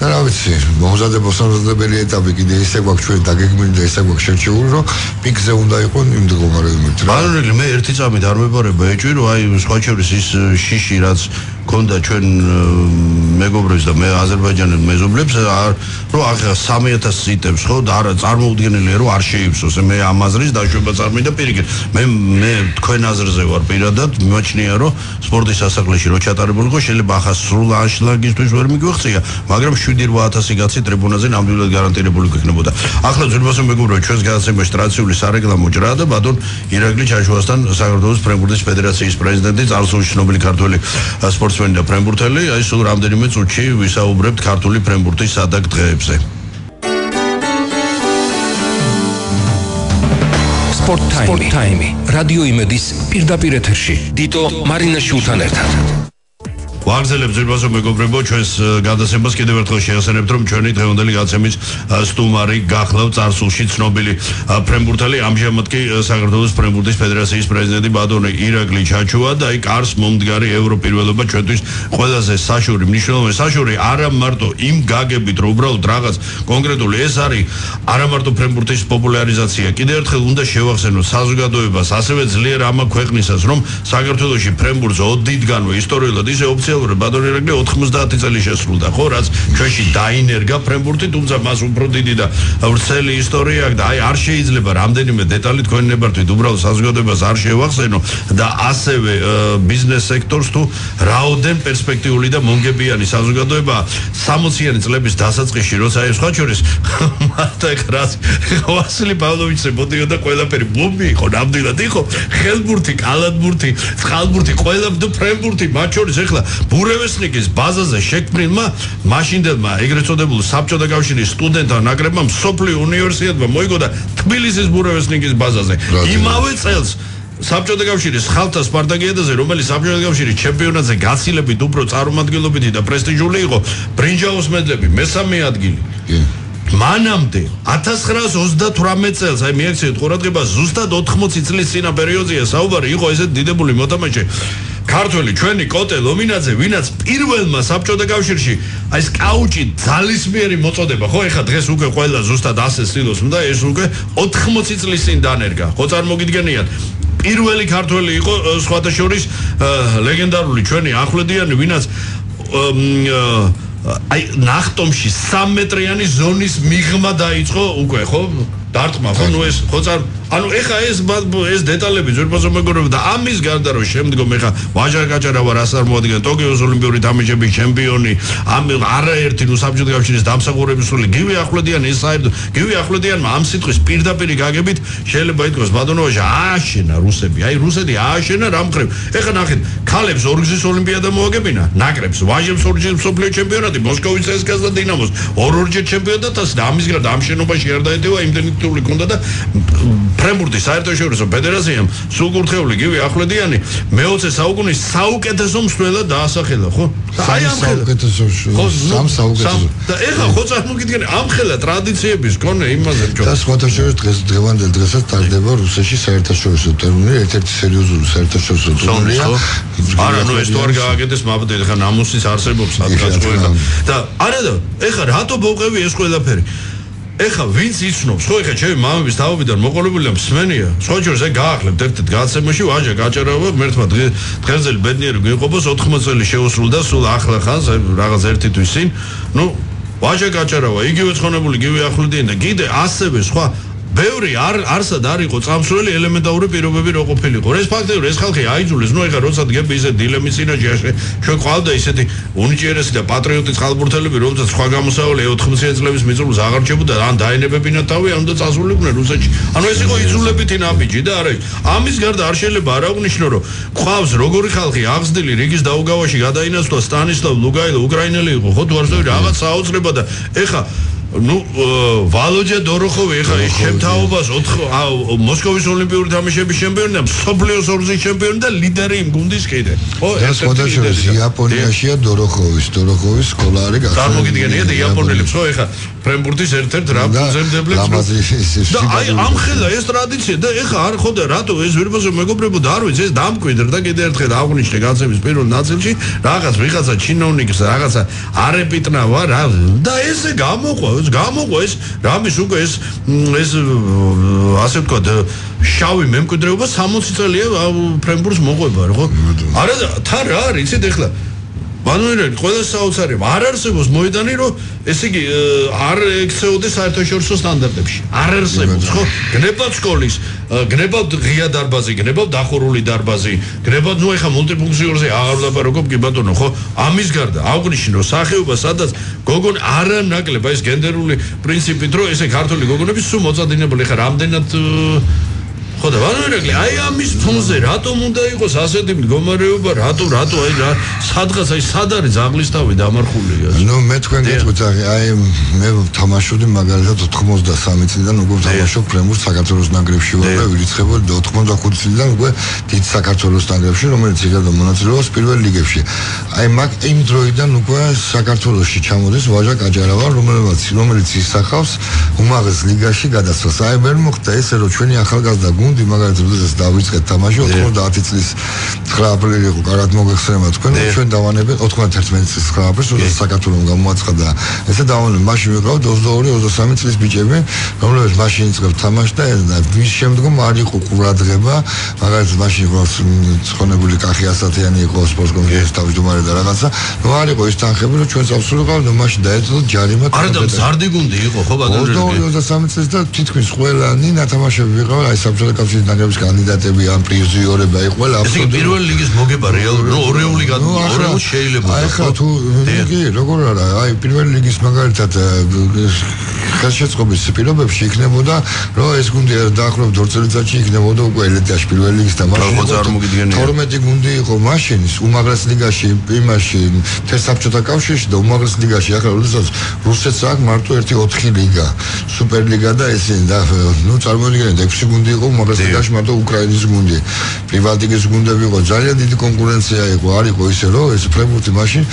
და რა ვიცი მომზადებასთან მომზადებელი ეტაპი კიდე ისე გვაქვს ჩვენ დაგეგმილი და ისე გვაქვს შერჩეული რომ პიკზე უნდა იყოს იმ მდგომარეობით. ბანონელი მე ერთი წამით არ მეპარება ეჭვი რომ აი სხვა შორის ის შიში რაც ქონდა ჩვენ მეგობრებს და მე აზერბაიჯანის მეზობლებს რომ ახლა 3000 სიტებს ხო და არა წარმოუდგენელია რომ არ შეიფსოს მე ამ აზრის დაშვება წარმოიდა პირიქით მე მე თქვენ აზრზე ვარ პირადად მიმაჩნია რომ სპორტის სასახლეში რო ჩატარებული ხო შეიძლება ახლა სრულ ანშლაგისთვის ვერ მიგვეღწია მაგრამ 7-8000 კაცი ტრიბუნაზე ნამდვილად გარანტირებული გექნებოდა ახლა ძვირფასო მეგობრებო ჩვენს გადაცემაში ტრადიციული სარეკლამო ჭრა და ბატონ ირაკლი ჩაშუასთან საქართველოს ფრენბურთის ფედერაციის პრეზიდენტი წარსულში ცნობილი ქართველი სპორტსმენი და ფრენბურთელი აი სულ რამდენიმე წუთში ვისაუბრებთ ქართული ფრენბურთის სადაგ დღეებზე. სპორტ ტაიმი რადიო იმედის პირდაპირ ეთერში. დიტო მარინა შულთან ერთად ვაგზელებ ძირბაზო მეგობრებო ჩვენს გადაცემას კიდევ ერთხელ შეასწრებთ რომ ჩვენი დღევანდელი გადაცემის სტუმარი გახლავ წარსულში ცნობილი ფრენბურთელი ამჟამად კი საქართველოს ფრენბურთის ფედერაციის პრეზიდენტი ბატონი ირაკლი ჩაჩუა და აი კარს მომდგარი ევროპირველობა ჩვენთვის ყველაზე საშური მნიშვნელოვანი საშური არა მარტო იმ გაგებით რომ უბრალოდ რაღაც კონკრეტული ეს არის არა მარტო ფრენბურთის პოპულარიზაცია. კიდევ ერთხელ უნდა შევახსენოთ საზოგადოებას ასევე ძლიერ ამა ქვეყნისას რომ საქართველოსი ფრენბურთს ოდიდგანვე ისტორიულად ისე ოფიციალურად ოფიციალურად ბატონი რეგლი 90 წელი შესრულდა ხო? რაც ჩვენში დაინერგა ფრენბურთი თუმცა მას უფრო დიდი და ვრცელი ისტორია აქვს და აი არ შეიძლება რამდენიმე დეტალი თქვენ ნებართვით უბრალოდ საზოგადოებას არ შევახსენო და ასევე ბიზნეს სექტორს თუ რაოდენ პერსპექტიული და მონგებიანი საზოგადოება 60-იანი წლების დასაწყისში როცა ეს სხვა შორის მარტო ეკრას ვასილი პავლოვიჩზე მოდიოდა ყველაფერი ბომბი იყო ნამდვილად იყო. ხელბურთი კალათბურთი წყალბურთი ყველა და ფრენბურთი მათ შორის ეხლა ბურევესნიკის ბაზაზე შექმნილმა მაშინდელმა ეგრეთ წოდებულ საბჭოთა კავშირის სტუდენტთა ნაკრებმა სოფლი უნივერსიტეტმა მოიგო და თბილისის ბურევესნიკის ბაზაზე. იმავე წელს საბჭოთა კავშირის ხალხთა სპარტაკიადაზე რომელიც საბჭოთა კავშირის ჩემპიონატზე გაცილებით უფრო წარმომადგენლობითი და პრესტიჟული იყო ბრინჯაოს მედლები მესამე ადგილი. მანამდე 1928 წელს აი მიაქციეთ ყურადღება ზუსტად 80 წლის წინა პერიოდია საუბარი იყო ესეთ დიდებული მოთამაშე ქართველი ჩვენი კოტე ლომინაძე ვინაც პირველმა საბჭოთა კავშირში აი ეს კაუჭი ძალისმიერი მოწოდება. ხო ეხა დღეს უკვე ყველა ზუსტად ასე სტილოს უნდა ეს უკვე 80 წლის წინ დანერგა ხო წარმოგიდგენიათ. პირველი ქართველი იყო სხვათა შორის ლეგენდარული ჩვენი ახვლედიანი ვინაც აი ნახტომში 3 მეტრიანი ზონის მიღმა დაიწყო უკვე ხო დარტყმა ხო ნუ ეს ხო წარ? ანუ ეხა ეს ეს დეტალები ზურბაზო მეგობრებო და ამის გარდა რომ შემდგომ ეხა ვაჟარ გაჭარა ვარ ასარ მოადგენ? ტოკიოს ოლიმპიური თამაშების ჩემპიონი ამ არაერთი ნუ საბჭოთა კავშირის დამსახურების სული გივი ახვლედიან ეს საერთოდ გივი ახვლედიანმა ამ სიტყვის პირდაპირი გაგებით შეიძლება ითქვას ბატონოჟა ააშენა რუსები. აი რუსეთი ააშენა რამხრივ ეხა ნახეთ ქალებს ორგზის ოლიმპიადა მოაგებინა ნაკრებს ვაჟებს ორგზის მსოფლიო ჩემპიონატი მოსკოვის ცსკას და დინამოს ორ-ორჯერ ჩემპიონატად და ამის გარდა ამ შენობაში არ დაედევა იმდენი თული კონდა და ფრენბურთის საერთაშორისო ფედერაციამ სულკურთხეული გივი ახვლედიანი მე-20 საუკუნის საუკეთესო მსვლელად დაასახელა, ხო? აი ამ საუკეთესო სამ საუკეთესო. და ეხლა ხო წარმოგიდგენე ამ ხელა ტრადიციების კონე იმაზე ჯო. და სხვათაშორის დღეს დღევანდელ დღესაც ტარდება რუსეთში საერთაშორისო ტურნირი, ერთ-ერთი სერიოზული საერთაშორისო ტურნირია. არა, ნუ ეს თუ არ გააკეთეს მაბდე, ეხლა ნამუსის არსებობს ადგას ყველა. და არა და ეხლა რატო ბოყევი ეს ყველაფერი? ეხა ვინც იცნობს? ხო ეხა ჩემი მამების თავიდან მოყოლებულია მსმენია. სხვა ჯერზე გაახლებთ ერთ-ერთ გაცემაში ვაჟა გაჭარავა მერთმა დღეზე ბედნიერი გვიყოფოს 80 წელი შეუსრულდა სულ ახლა ხანს რაღაც ერთი თვის წინ ნუ ვაჟა გაჭარავა იგივე ცხონებული იგივე ახლდიან და კიდე ასევე სხვა ბევრი არ არსად არ იყო წამსვლელი ელემენტარული პირობები რო ყოფილიყო. ეს ფაქტია, ეს ხალხი აიძულეს, ნუ ეხლა როცა დგები ისე დილემის წინაშე, ჩვენ ყავდა ისეთი უნიჭიერესი და პატრიოტი წყალბურთელები, რომელსაც სხვა გამოსავალი 80 წლების მიწურულს აღარჩებოდა, ან დაინებებინა თავი, ან და წასულიყვნენ რუსეთში. ანუ ეს იყო იძულებითი ნაბიჯი და არა. ამის გარდა არ შეიძლება არ აღნიშნო, რომ ყავს როგორი ხალხი აღზრდილი რიგის დაუგავაში გადაინაცვლა სტანისლავ ლუგაილო უკრაინელი იყო, ხო თუ არ ზოგი რაღაც საოცრება და ეხლა ну ვალოჯე დოროხოვი ეხა ის შემთაობას 4 მოსკოვის ოლიმპიური თამაშების ჩემპიონია, მსოფლიოს ორგზის ჩემპიონი და ლიდერი იმ გუნდის კიდე. ო, ეს შესაძლოა იაპონიაშია დოროხოვის, დოროხოვის სკოლა არის გასული. წარმოგიდგენიათ იაპონელებს ხო ეხა ფრენბურთის ერთ-ერთ რა გულზრდებლებს. და აი ამხელა ეს ტრადიცია და ეხა არ ხოდა რატო ეს ვირბაზო მეგობრებო და არ ვიცი ეს დამკვიდრ და კიდე ერთხელ აღნიშნე განცხების პირველ ნაწილში რაღაც ვიღაცა ჩინოვნიკს რაღაცა არეპიტნავა რა და ესე გამოყვა ეს გამოყვა ეს რამის უკვე ეს ეს ასე ვთქვათ შავი მემკვიდრეობა 60 წელია ფრენბურს მოყვება ხო? არა თან რა არის იცით ეხლა ბანოერანი ყველა საოცარი არ არსებობს მოედანი რომ ესე იგი არ ექცეოდეს საერთაშორისო სტანდარტებში. არ არსებობს ხო? გნებავთ სკოლის გნებავთ ღია დარბაზი გნებავთ დახურული დარბაზი გნებავთ ნუ ეხა მულტიფუნქციონალზე აღარ ვლაპარაკობ კი ბატონო ხო? ამის გარდა აღნიშნო სახეობა სადაც გოგონ არა ნაკლება ეს გენდერული პრინციპით რომ ესე ქართული გოგონები სულ მოწადინებული ხარ რამდენად ხო და ვარვერაკლი აი ამის ფონზე რატომ უნდა იყოს ასეთი მდგომარეობა? რატო რატო აი რა სადღაც აი სად არის ზაღლისთავი დამარხულია ნუ მე თქვენ გეტყვით აი მე თამაშობდი მაგალითად 93 წლიდან უკვე თამაშობ პრემიერ საქართველოს ნაკრებში ვარ და ვირიცხებოდი 95 წლიდან უკვე დიდ საქართველოს ნაკრებში რომელიც იგავდა მონაწილეობას პირველ ლიგებში. აი მაგ იმ დროიდან უკვე საქართველოსში ჩამოდის ვაჟა კაჯარავა რომელიც რომელიც ისახავს უმაღლეს ლიგაში გადასვლას. აი ვერ მოხდა ესე რომ ჩვენი ახალგაზრდა გუნდი გუნდი მაგალითად როდესაც დავიწყეთ თამაში 90 წლის 9 აპრილი იყო კარგად მოგეხსენება თქვენ ჩვენ დავანებეთ 91 წლის 9 აპრილს როდესაც საქართველოს გამოაცხადა. ესე დავანებეთ მაშინ ვიყავ 22-23 წლის ბიჭები რომლებიც მაშინ იწყებ თამაში და მის შემდგომ არ იყო ყურადღება. მაგალითად მაშინ იყო ცხონებული კახი ასათიანი იყო სპორტ კომიტეტის თავმჯდომარე და რაღაცა. ნუ არ იყო ის თანხები რომ ჩვენ წავსულიყავ და მაშინ დაეწოდა ჯარიმა არა და ზარდი გუნდი იყო ხო ბატონო? 22-23 წლის და თითქმის ყველანი ნათამაშები ვიყავ აი საბჭოთა კავშირის ნაკრების კანდიდატები ან პრიზიორები აი ყველა აბსოლუტურად პირველი ლიგის მოგება რეალურად ორეული ორეული შეიძლება აი ხა თუ იგი როგორ არა აი პირველი ლიგის მაგალითად ხელშეწყობის პირობებში იქნებოდა რომ ეს გუნდი დაახლოებით 2 წელიწადში იქნებოდა უკვე ელიტაში პირველი ლიგის და მაშინ 12 გუნდი იყო მაშინ უმაღლეს ლიგაში იმაში თესაბჭოთა კავშირში და უმაღლეს ლიგაში. ახლა როდესაც რუსეთს აქვს მარტო ერთი 4 ლიგა სუპერლიგა და ესენი და ნუ წარმოიდგინეთ 6 გუნდი იყო უმაღლეს ბუნდესლიგაში მარტო უკრაინის გუნდი. პრივატიკის გუნდები იყო ძალიან დიდი კონკურენცია იყო არ იყო ისე რომ ეს ფრენბურთი მაშინ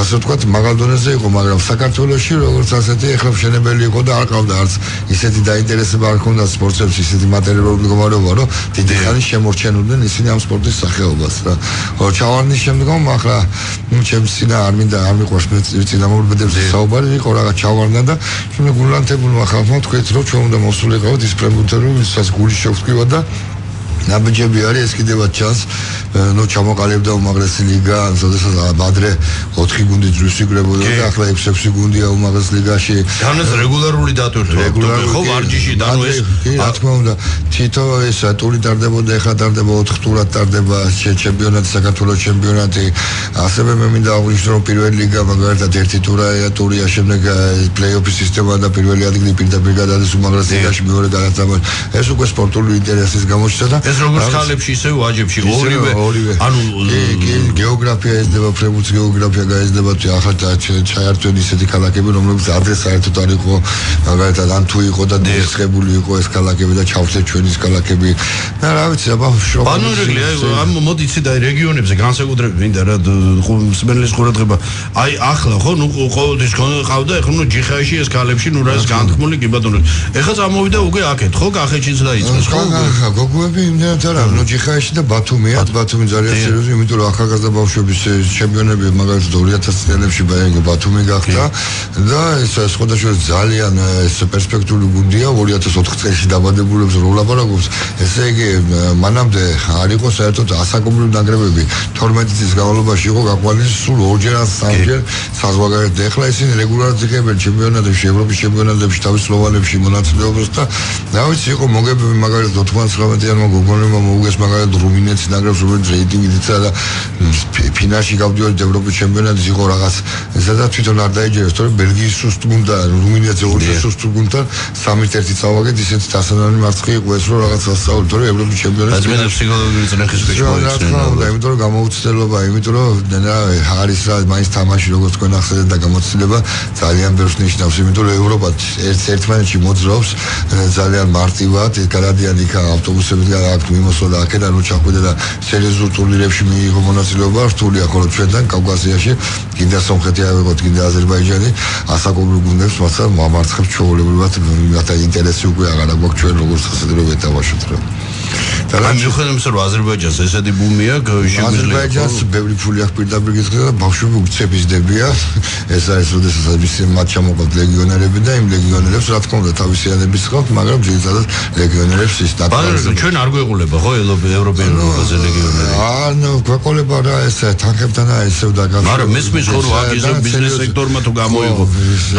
ასე ვთქვათ მაღალ დონეზე იყო მაგრამ საქართველოსში როგორც ასეთი ეხლა შენებელი იყო და არ ყავდა არც ისეთი დაინტერესება არ ქონდა სპორტებს ისეთი მატერიალური მდგომარეობა რომ დიდი ხანი შემორჩენოდნენ ისინი ამ სპორტის სახეობას რა ჩავარდნის შემდგომ ახლა ჩემს სინა არ მინდა არ მიყვარს მე წინამორბედებს საუბარი იყო რაღაც ჩავარდა და ჩვენ გულანთებულმა ხალხმა თქვით რომ ჩვენ უნდა მოსულიყავთ ის ფრენბურთი რომ ისაც გული შევხვდით მოვიდა და ნაბიჯები არის ეს კიდევაც ჩანს ნუ ჩამოყალიბდა უმაღლესი ლიგა ან შესაძლოა ბადრე 4 გუნდი ძვირსიგრებოდა და ახლა 6-6 გუნდია უმაღლეს ლიგაში. განაც რეგულარული დატვირთვა. რეგულარული ხო ვარჯიში და ნუ ეს რა თქმა უნდა თითო ეს ტური ტარდებოდა ახლა ტარდება 4 ტურად ტარდება ჩემპიონატი საქართველოს ჩემპიონატი. ასევე მე მინდა აღვნიშნო რომ პირველი ლიგა მაგალითად ერთი ტურაა ტურია შემდეგ პლეიოფის სისტემა და პირველი ადგილი პირდაპირ გადადის უმაღლეს ლიგაში მეორე გადაცემა ეს უკვე სპორტული ინტერესის გამოჩნდა და ეს როგორც ხალებში ისე ვაჯებში ორივე ანუ გეოგრაფია ესდება ფრებუც გეოგრაფია გაიზდება თუ ახლა ჩაერთვენ ისეთი ქალაქები რომლებიც ადრე საერთოდ არ იყო მაგალითად ან თუ იყო და დისხებული იყო ეს ქალაქები და ჩავსე ჩვენის ქალაქები. და რა ვიცი აბა შრომა ანუ რეგი ამ მოდიცი და რეგიონებზე განსაკუთრებით მინდა რა სმენლის ყურადღება აი ახლა ხო ნუ ყოველთვის ყავდა ეხლა ნუ ჯიხაიში ეს ქალაქებში ნუ რა ეს განთქმული კი ბატონო ეხლა წამოვიდა უკვე აქეთ ხო კახეთშიც დაიწყეს ხო გოგოები იმდენად არა ნუ ჯიხაიში და ბათუმია ბათუმი. ძალიან სერიოზული, იმიტომ რომ ახალგაზრდა ბავშვების ჩემპიონები მაგალითად 2000 წლებში ბაიგო ბათუმი გახდა და ეს სხვადასხვა ძალიან ეს პერსპექტიული გუნდია 2004 წელს დაბადებულებს რო ვლაპარაკობს, ესე იგი მანამდე არ იყო საერთოდ ასაკობრივი ნაკრებები. 12 წლის განმავლობაში იყო გაყვანილი სულ ორჯერ ან სამჯერ საზღვარგარეთ ეხლა ისინი რეგულარულად იღებენ ჩემპიონატებში, ევროპის ჩემპიონატებში, თავისუფლებებში მონაწილეობას და რა ვიცი იყო მოგებები მაგალითად 99-იანმა გოგონებმა მოუგეს მაგალითად რუმინეთის ნაკრებს რომელიც რეიტინგით იცა და ფინალში გავდიოდი ევროპის ჩემპიონატის იყო რაღაც. ზედა თვითონ არ დაიჯერეს თორე ბელგიის სუსტ გუნდა რუმინეთზე ორი სუსტ სამით ერთი წავაგეთ ისეთი დასანანი მარცხი იყო ეს რომ რაღაც ასწავლე თორე ევროპის ჩემპიონატის მე ფსიქოლოგიური წნეხის შეშმოიცნე იმიტომ რომ გამოუცდელობა იმიტომ რომ და არის რა მაინც თამაში როგორც თქვენ ახსენეთ და გამოცდილება ძალიან ბევრს ნიშნავს იმიტომ რომ ევროპა ერთ ერთმანეთში მოძრაობს ძალიან მარტივად გადადიან იქ ავტობუსებით გააქვთ მიმოსვლა და აქედან რო ჩახვიდე და სერიოზულ ტურნირებში მიიღო მონაწილეობა. რთულია ხოლმე ჩვენთან კავკასიაში კიდე სომხეთი ავიღოთ კიდე აზერბაიჯანი. ასაკობრივ გუნდებს მასა მომარცხებს ჩვეულებრივად რათა ინტერესი უკვე აღარ აქვს ჩვენ როგორც ასე რომ ეთავაშოთ რა და რა მიუხედავად რომ აზერბაიჯანს ესეთი ბუმი აქვს შეგვიძლია აზერბაიჯანს ბევრი ფული აქვს პირდაპირ გითხრა და ბავშვები უცებისდებია ეს არის ოდესღაც მისი მათ ჩამოყალ ლეგიონერები და იმ ლეგიონერებს რა თქმა უნდა თავისიანების ხალხ მაგრამ ძირითადად ლეგიონერებს ის დატოვება ჩვენ არ გვეყოლება ხო ევროპეულობაზე ლეგიონერი? ანუ გვეყოლება რა ეს თანხებთან ესევ და გასულ მაგრამ მესმის ხო რა ის ბიზნეს სექტორმა თუ გამოიღო.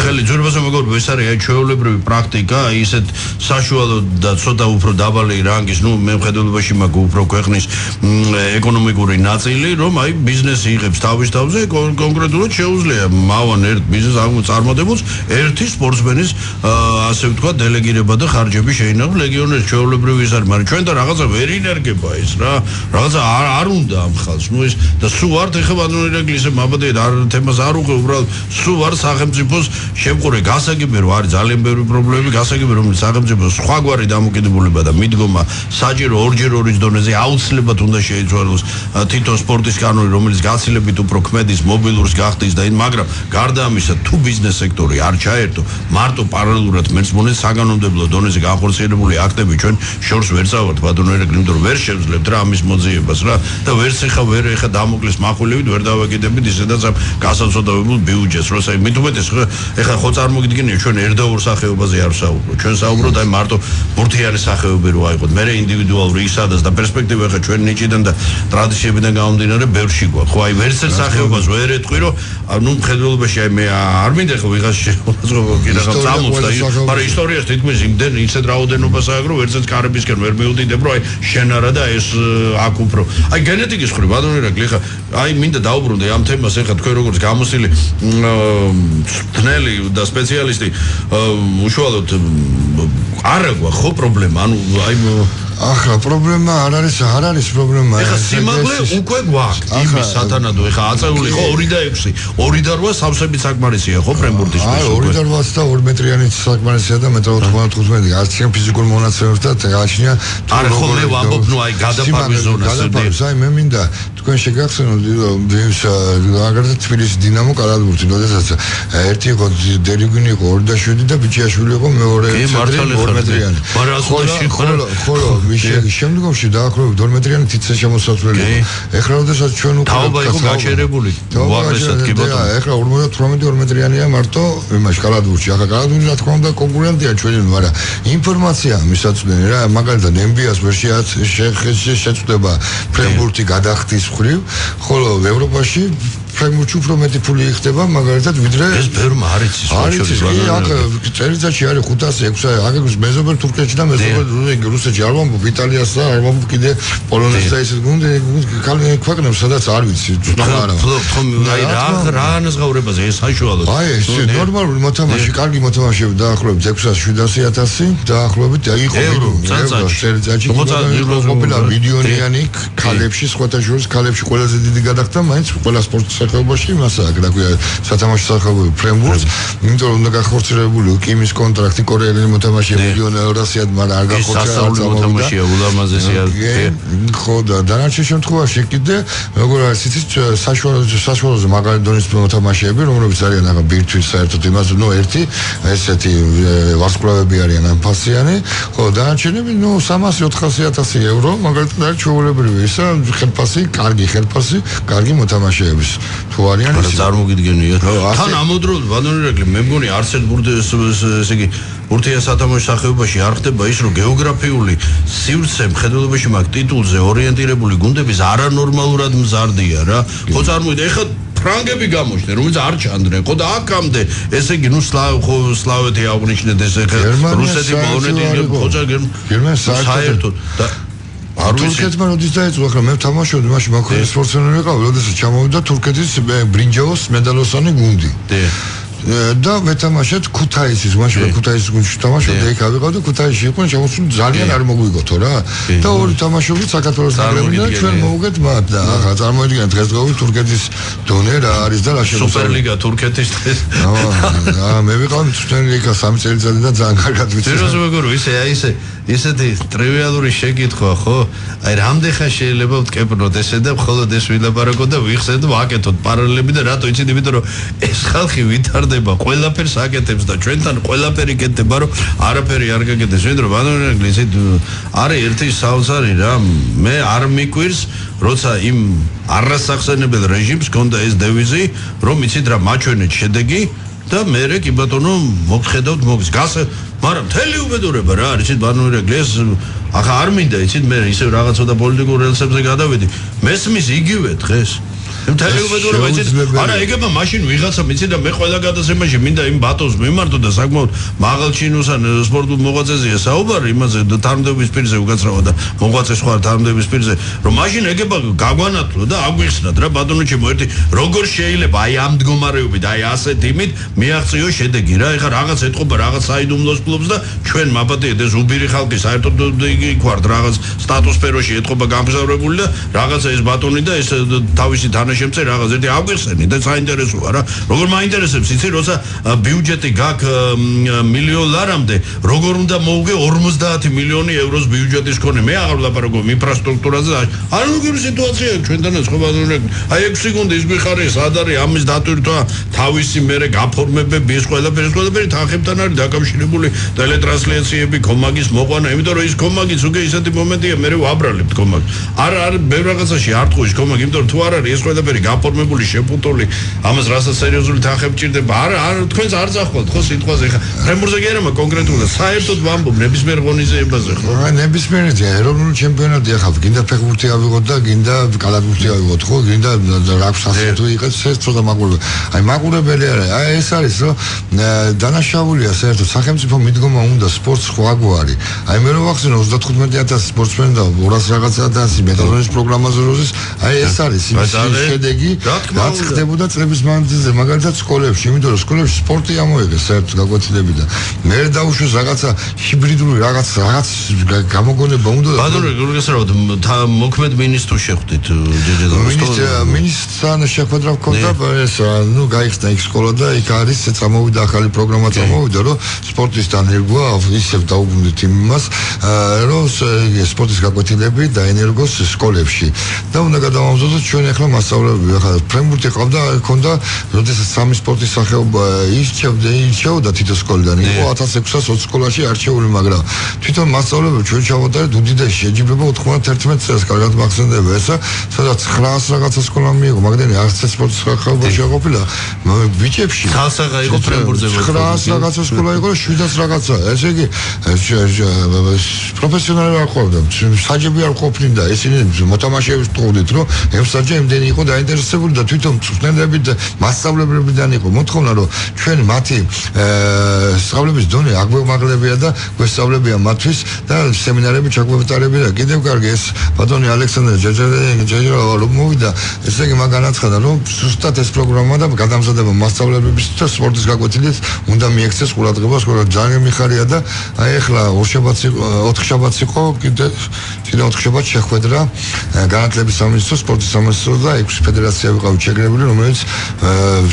ხელი ძურბასო მეგობრებო ეს არის ჩვეულებრივი პრაქტიკა ისეთ საშუალო და ცოტა უფრო დაბალი რანგის ნუ მე მხედველობაში მაგ უფრო ქვეყნის ეკონომიკური ნაწილი რომ აი ბიზნესი იღებს თავის თავზე კონკრეტულად შეუძლია მავან ერთ ბიზნეს აღმოწარმოებულს ერთი სპორტსმენის ასე ვთქვა დელეგირება და ხარჯები შეინახო ლეგიონერის ჩვეულებრივი ის არის მაგრამ ჩვენ და რაღაცა ვერ ინერგება ის რა რაღაცა არ არ უნდა ამ ხალხს ნუ ის და სულ არ ეხება ანონირეგლისე მაბადე არ თემას არ უყე უბრალოდ სულ არ სახელმწიფოს შემყურე გასაგები რომ არის ძალიან ბევრი პრობლემები გასაგები რომ სახელმწიფო სხვაგვარი დამოკიდებულება და მიდგომა საჭირო ორჯერ ორის დონეზე აუცილებლად უნდა შეიცვალოს თვითონ სპორტის კანონი რომელიც გაცილებით უფრო ქმედის მობილურს გახდის და იმ მაგრამ გარდა ამისა თუ ბიზნეს სექტორი არ ჩაერთო მარტო პარალელურად მეცმონეს საგანონმდებლო დონეზე განხორციელებული აქტები ჩვენ შორს ვერ წავართ. ბადონერეგლი იმიტომ რომ ვერ შევძლებთ რა ამის მოძიებას რა. და ვერც ეხა ვერ ეხა დამოკლის מחულებით ვერ დავაკიდებით ისედაც ამ გასაცოდავებულ ბიუჯეტს. როცა მით უმეტეს ეხა ხო წარმოგიდგენია ჩვენ ერთდაურ სახეობაზე არ საუბრობ ჩვენ საუბრობთ აი მარტო ბურთიანი სახეობები რო აიღოთ. მე ინდივიდუალური ისადაც და პერსპექტივა ხა ჩვენ ნიჭიდან და ტრადიციებიდან გამომდინარე ბევრში გვაქვს ხო აი ვერც ერთ სახეობას ვერ ეთქვი რომ ნუ მხედველობაში აი მე არ მინდა ხო ვიღას შეუძლო კი რა წამოწდა მაგრამ ისტორიას თითქმის იმდენ ისეთ რაოდენობას აიღო რომ ვერც ერთ კარებისკენ ვერ მეუდიდებ რომ აი შენ არა და ეს აქ უფრო. აი გენეტიკის ხრი ბადონერაკლი ხა აი მინდა დაუბრუნდე ამ თემას ეხა თქვენ როგორც გამოსილი თნელი და სპეციალისტი უშუალოდ არა გვაქვს ხო პრობლემა? ანუ აი ახლა პრობლემა არ არის არ არის პრობლემა ეხლა სიმაღლე უკვე გვაქვს. იმის სათანადო. ეხლა აწეული ხო 2 და 6 2 და 8 სავსებით საკმარისია ხო ფრენბურთის აი 2 და 8 და 2 მეტრიანი საკმარისია და მეტრო 95 არც იმ ფიზიკურ მონაცემებს და გააჩნია არა ხო მე ვამბობ ნუ აი გადაფარვის ზონას გადაფარვის აი მე მინდა თქვენ შეგახსენოთ ის აგრეთვე თბილისის დინამო კარადურთი როდესაც ერთი იყო დერიგინი იყო 2 და 7 და ბიჭიაშვილი იყო მეორე 2 მეტრიანი. ხო ხო ხო მიშე შემდგომში დაახლოებით 2 მეტრიანი თითზე შემოსასვლელი ეხლა როდესაც ჩვენ უკვე თაობა იყო გაჩერებული. ვაღლესად კი ბატონო. ეხლა 48 2 მეტრიანია მარტო იმაში კალადურში ახლა კალადური რა თქმა უნდა კონკურენტია ჩვენი მაგრამ ინფორმაცია მისაწვდენი რა მაგალითად NBA-ს ვერ შეეწდება ფრენბურთი გადახდის მხრივ ხოლო ევროპაში ფრენბურთში უფრო მეტი ფული იხდება მაგალითად ვიდრე ეს ბევრმა არ იცის არის კი აქ წელიწადში არის 500 600 აგებს მეზობელ თურქეთში და მეზობელ რუსეთში არ ვამბობ იტალიას და არ ვამბობ კიდე პოლონეთს და ისეთ გუნდი კალენ ქვეყნებს სადაც არ ვიცი თუმცა არა. ხომ აი რა რა ანაზღაურებაზე ეს საშუალოდ? აი ეს ნორმალური მოთამაშე კარგი მოთამაშეები დაახლოებით 600-700000 დაახლოებით იყო ევრო წელიწადში ყოფილა მილიონიანი ქალებში სხვათა შორის ქალებში ყველაზე დიდი გადახდა მაინც ყველა სპორტის სახეობაში იმასაა, რა ქვია, სათამაშო სახეობები ფრენბურთს, იმიტომ რომ უნდა გახორციელებული კიმის კონტრაქტი კორეელი მოთამაშეები მილიონ ევროსიად, მაგრამ არ გახორციელებული მოთამაშეა ულამაზესია. ხო და დანარჩენ შემთხვევაში კიდე როგორ არის იცით საშუალო საშუალოზე მაგარი დონის მოთამაშეები, რომლებიც არიან ახლა ბირთვის საერთოდ იმას, ნუ ერთი ესეთი ვარსკვლავები არიან ამფასიანი, ხო დანარჩენები ნუ 300-400 ევრო, მაგალითად არის ჩვეულებრივი ისა ხელფასი, კარგი ხელფასი, კარგი მოთამაშეების თუ არიან ის წარმოგიდგენია. თან ამოდროულად ბანონერეკლი მე მგონი არც ერთ ბურთის ესე იგი ბურთიან სათამაშო სახეობაში არ ხდება ის რომ გეოგრაფიული სივრცე მხედველობაში მაგ ტიტულზე ორიენტირებული გუნდების არანორმალურად მზარდია რა. ხო წარმოვიდა ეხლა ფრანგები გამოჩნდნენ რომელიც არ ჩანდნენ. ხო და აქამდე ესე იგი ნუ სლავეთი აღნიშნეთ ეს ეხლა რუსეთი პოლონეთი ხო გერმანია საერთოდ. და არ თურქეთმა როდის დაიწყო ახლა მე თამაშობდი მაშინ მაქროს სპორტსმენი ვიყავი როდესაც ჩამოვიდა თურქეთის ბრინჯაოს მედალოსანი გუნდი და მეთამაშეთ ქუთაისის მაშინ ქუთაისის გუნდში თამაშობდი იქ ავიყავ და ქუთაისში იყო შემოსული ძალიან არ მოგვიგოთო რა. და ორი თამაშობდი საქართველოს ნაკრები და ჩვენ მოვუგეთ მათ და ახლა წარმოიდგინეთ დღესდღეობით თურქეთის დონე რა არის და რა შემოსული სუპერლიგა თურქეთის დღეს. აა მე ვიყავ სუპერლიგა სამი წელიწადი და ძალიან კარგად ვიცი. ძიროს მეგორო ისე აი ისე ისეთი ტრივიალური შეკითხვა ხო? აი რამდენ ხან შეიძლება ვტკეპნოთ ესე და მხოლოდ ეს ვილაპარაკოთ და ვიხსენოთ ვაკეთოთ პარალელები და რატო იცით იმიტომ რომ ეს ხალხი ვითარდება ბრალდება, ყველაფერს აკეთებს და ჩვენთან ყველაფერი კეთდება, რომ არაფერი არ გაკეთდეს. ვინ რომ ბანონერგლი ისეთ არის ერთი საოცარი რა, მე არ მიკვირს, როცა იმ არასახსენებელ რეჟიმს კონდა ეს დევიზი, რომ იცით რა მაჩვენეთ შედეგი და მე რე კი ბატონო მოგხედავთ მოგს გას მაგრამ მთელი უბედურება რა არის იცით ბანონერგლი ეს ახლა არ მინდა იცით მე ისე რაღაცა და პოლიტიკურ რელსებზე გადავედი მესმის იგივე დღეს მთელი უბედურება იცით არა ეგება მაშინ ვიღაცა მიცი და მე ყველა გადაცემაში მინდა იმ ბატონს მიმართო და საკმაოდ მაღალჩინოსან სპორტულ მოღვაწეზეა საუბარი იმაზე და თარმდების პირზე უკაცრავა და მოღვაწე სხვა თარმდების პირზე რომ მაშინ ეგება გაგვანათლო და აგვიხსნათ რა ბატონო ჩემო ერთი როგორ შეიძლება აი ამ მდგომარეობით აი ასეთ იმით მიაღწიო შედეგი. რა ეხა რაღაც ეთყობა რაღაც საიდუმლოს ფლობს და ჩვენ მაბადეთ ეს უბირი ხალხი საერთოდ იგი ქვართ რაღაც სტატუსფეროში ეთყობა გამგზავრებული და რაღაცა ეს ბატონი და ეს თავისი თანა შემწე რაღაც ერთი აგვიხსენი და საინტერესოა რა. როგორ მაინტერესებს იცი როცა ბიუჯეტი გაქვს მილიონ ლარამდე როგორ უნდა მოუგე 50 მილიონი ევროს ბიუჯეტის კონე მე აღარ ვლაპარაკობ ინფრასტრუქტურაზე. არ როგორი სიტუაციაა ჩვენთანაც ხო ბატონო აი 6 სეკუნდი ის გვიხარი სად არის ამის დატვირთვა თავისი მერე გაფორმებები ეს ყველაფერი ყველაფერი თანხებთან არის დაკავშირებული ტელეტრანსლაციები კომაგის მოყვანა იმიტომ რომ ის კომაგიც უკვე ისეთი მომენტია მე ვაბრალებთ კომაგს. არ არ მე რაღაცაში არ თქო ის კომაგი იმიტომ რომ თუ არ არის ეს ყველა ყველაფერი გაფორმებული, შეფუტული, ამას რასაც სერიოზული თანხები ჭირდება. არ არ თქვენს არ წახვალთ ხო სიტყვაზე ხა. ფრემბურზე გერამა კონკრეტულად საერთოდ ვამბობ ნებისმიერ ღონისძიებაზე ხო? რა ნებისმიერია ეროვნული ჩემპიონატი ახლა გინდა ფეხბურთი ავიღოთ და გინდა კალათბურთი ავიღოთ ხო? გინდა რა თუ იყეს ეს ცოტა მაყურებელი. აი მაყურებელი არა, აი ეს არის რომ დანაშაულია საერთოდ სახელმწიფო მიდგომა უნდა სპორტს ხო აგვარი. აი მე რო ვახსენე 35000 სპორტსმენი და 200 რაღაცა და მეტალონის პროგრამაზე როზის აი ეს არის იმის შედეგი რაც ხდებოდა წლების მანძილზე მაგალითად სკოლებში იმიტომ რომ სკოლებში სპორტი ამოიღეს საერთოდ გაკვეთილებიდან მე დაუშვეს რაღაცა ჰიბრიდული რაღაც რაღაც გამოგონება უნდა ბატონო გულგასარავად მოქმედ მინისტრს შეხვდით მინისტრი მინისტრთან შეხვედრა მქონდა ეს ნუ გაიხსნა იქ სკოლა და იქ არის წამოვიდა ახალი პროგრამა წამოვიდა რომ სპორტის დანერგვა ისევ დაუბრუნდით იმას რომ სპორტის გაკვეთილები დაენერგოს სკოლებში. და უნდა გადავამზადოთ ჩვენ ახლა მასალა ცხოვრები ახლა ფრენბურთი ყავდა ქონდა როდესაც სამი სპორტის სახეობა ირჩევდა ირჩევდა თითო სკოლიდან. იყო 1620 სკოლაში არჩეული მაგრამ თვითონ მასწავლებლები ჩვენ ჩავატარეთ უდიდესი შეჯიბრება 91 წელს კარგად მახსენდება. ესა სადაც 900 რაღაცა სკოლა მიიღო. მაგრამ არც სპორტის სახეობა შეყოფილა ბიჭებში. ხალხა იყო ფრენბურთზე 900 რაღაცა სკოლა იყო 700 რაღაცა. ესე იგი პროფესიონალი არ ყოფდა საჯები არ ყოფნიდა ესენი მოთამაშეებს თხოვდით რომ ეს საჯი იმდენი იყო და დაინტერესებული და თვითონ წვნელებით მასშტაბლებიდან იყო. მოთხოვნა რომ ჩვენ მათი სწავლების დონე აგვემაღლებია და გვესწავლებია მათთვის და სემინარები ჩაგვეტარებია კიდევ კარგი ეს ბატონი ალექსანდრე ჯეჯერა რომ მოვიდა ესე იგი მაგანაცხადა რომ ზუსტად ეს პროგრამა და გადამზადება მასშტაბლებების და სპორტის გაკვეთილით უნდა მიექცეს ყურადღებას ყველა ძალიან მიხარია და აი ახლა ორშაბათს იყო ოთხშაბათს იყო კიდე კიდე ოთხშაბათს შეხვედრა განათლების სამინისტრო სპორტის სამინისტრო და ექვსი ფედერაცია ვიყავით შეგრებული, რომელიც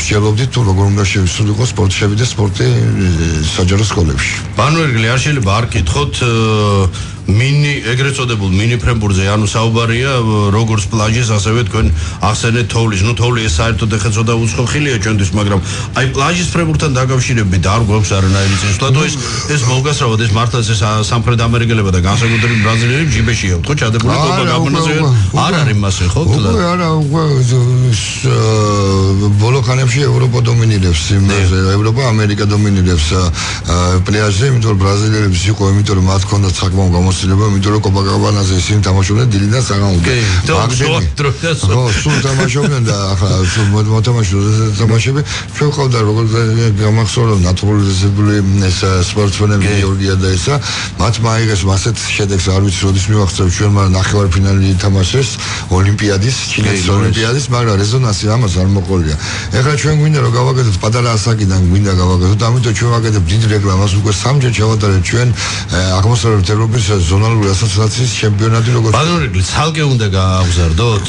შეელობდით თუ როგორ უნდა შევისრულიყო სპორტშები და სპორტი საჯარო სკოლებში. ბანუერგლი არ შეიძლება არ კითხოთ მინი ეგრეთ წოდებულ მინი ფრენბურთზე. ანუ საუბარია როგორც პლაჟის ასევე თქვენ ახსენეთ თოვლის ნუ თოვლი ეს საერთოდ ეხა ცოტა უცხო ხილია ჩვენთვის მაგრამ აი პლაჟის ფრენბურთთან დაკავშირებით არ გვაქვს არანაირი წესვლა თუ ეს ეს მოგასრავად ეს მართლაც ეს სამხრეთ ამერიკელებმა და განსაკუთრებით ბრაზილიელებს ჯიბეში აქვს ხო? ჩადებული ყობა გამონაზე არ არის მასე ხო თლა არა უკვე ბოლო ხანებში ევროპა დომინირებს იმაზე. ევროპა ამერიკა დომინირებს პლაჟზე იმიტომ ბრაზილიელებს იყო იმიტომ რომ მათ ჰქონდათ საკმაოდ გამოცდილება, იმიტომ რომ კოპაკაბანაზე ისინი თამაშობდნენ დილიდან საღამომდე. ხო, სულ თამაშობდნენ და ახლა მოთამაშე თამაშები ჩვენ ყავდა როგორც გამახსოვრო ნატურალიზებული ეს სპორტსმენები გეორგია და ესა მათ მაიღეს მასეთ შედეგს არ ვიცი როდის მივახცევ ჩვენ მაგრამ ნახევარფინალი ითამაშეს ოლიმპიადის ჩინეთის ოლიმპიადის მაგრამ რეზონანსი ამას არ მოყოლია. ეხლა ჩვენ გვინდა რომ გავაკეთოთ პატარა ასაკიდან გვინდა გავაკეთოთ ამიტომ ჩვენ ვაკეთებ დიდ რეკლამას უკვე სამჯერ ჩავატარეთ ჩვენ აღმოსავლეთ ევროპის ზონალური ასოციაციის ჩემპიონატი როგორც ბანურიკლი ცალკე უნდა გააგზავნოთ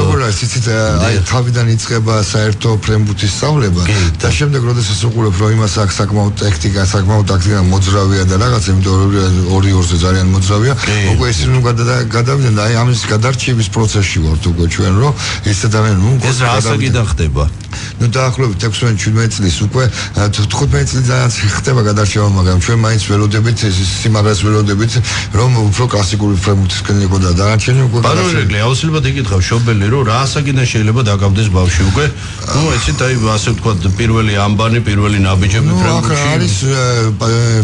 როგორ არის იცით აი თავიდან იწყება საერთო ფრენბუთის სწავლება და შემდეგ როდესაც უყურებ რომ იმას აქვს საკმაოდ ტექნიკა საკმაოდ ტაქტიკა მოძრავია და რაღაც იმიტომ ორი ორზე ძალიან მოძრავია უკვე ის რომ გადავიდნენ და აი ამის გადარჩევის პროცესში ვართ უკვე ჩვენ რომ ეს ადამიანი ნუ ეს რასაკიდან ხდება ნუ დაახლოებით 16-17 წლის უკვე 15 წლიდან ხდება გადარჩევა მაგრამ ჩვენ მაინც ველოდებით ეს სიმაღლეს ველოდებით რომ უფრო კლასიკური ფრემუთისკენ იყო და დანარჩენი უკვე ბანურეგლი აუცილებლად იკითხავ შობელი რომ რა ასაკიდან შეიძლება დაგავდეს ბავშვი უკვე? ნუ ეცით აი ასე ვთქვათ პირველი ამბანი პირველი ნაბიჯები ფრემუთში არის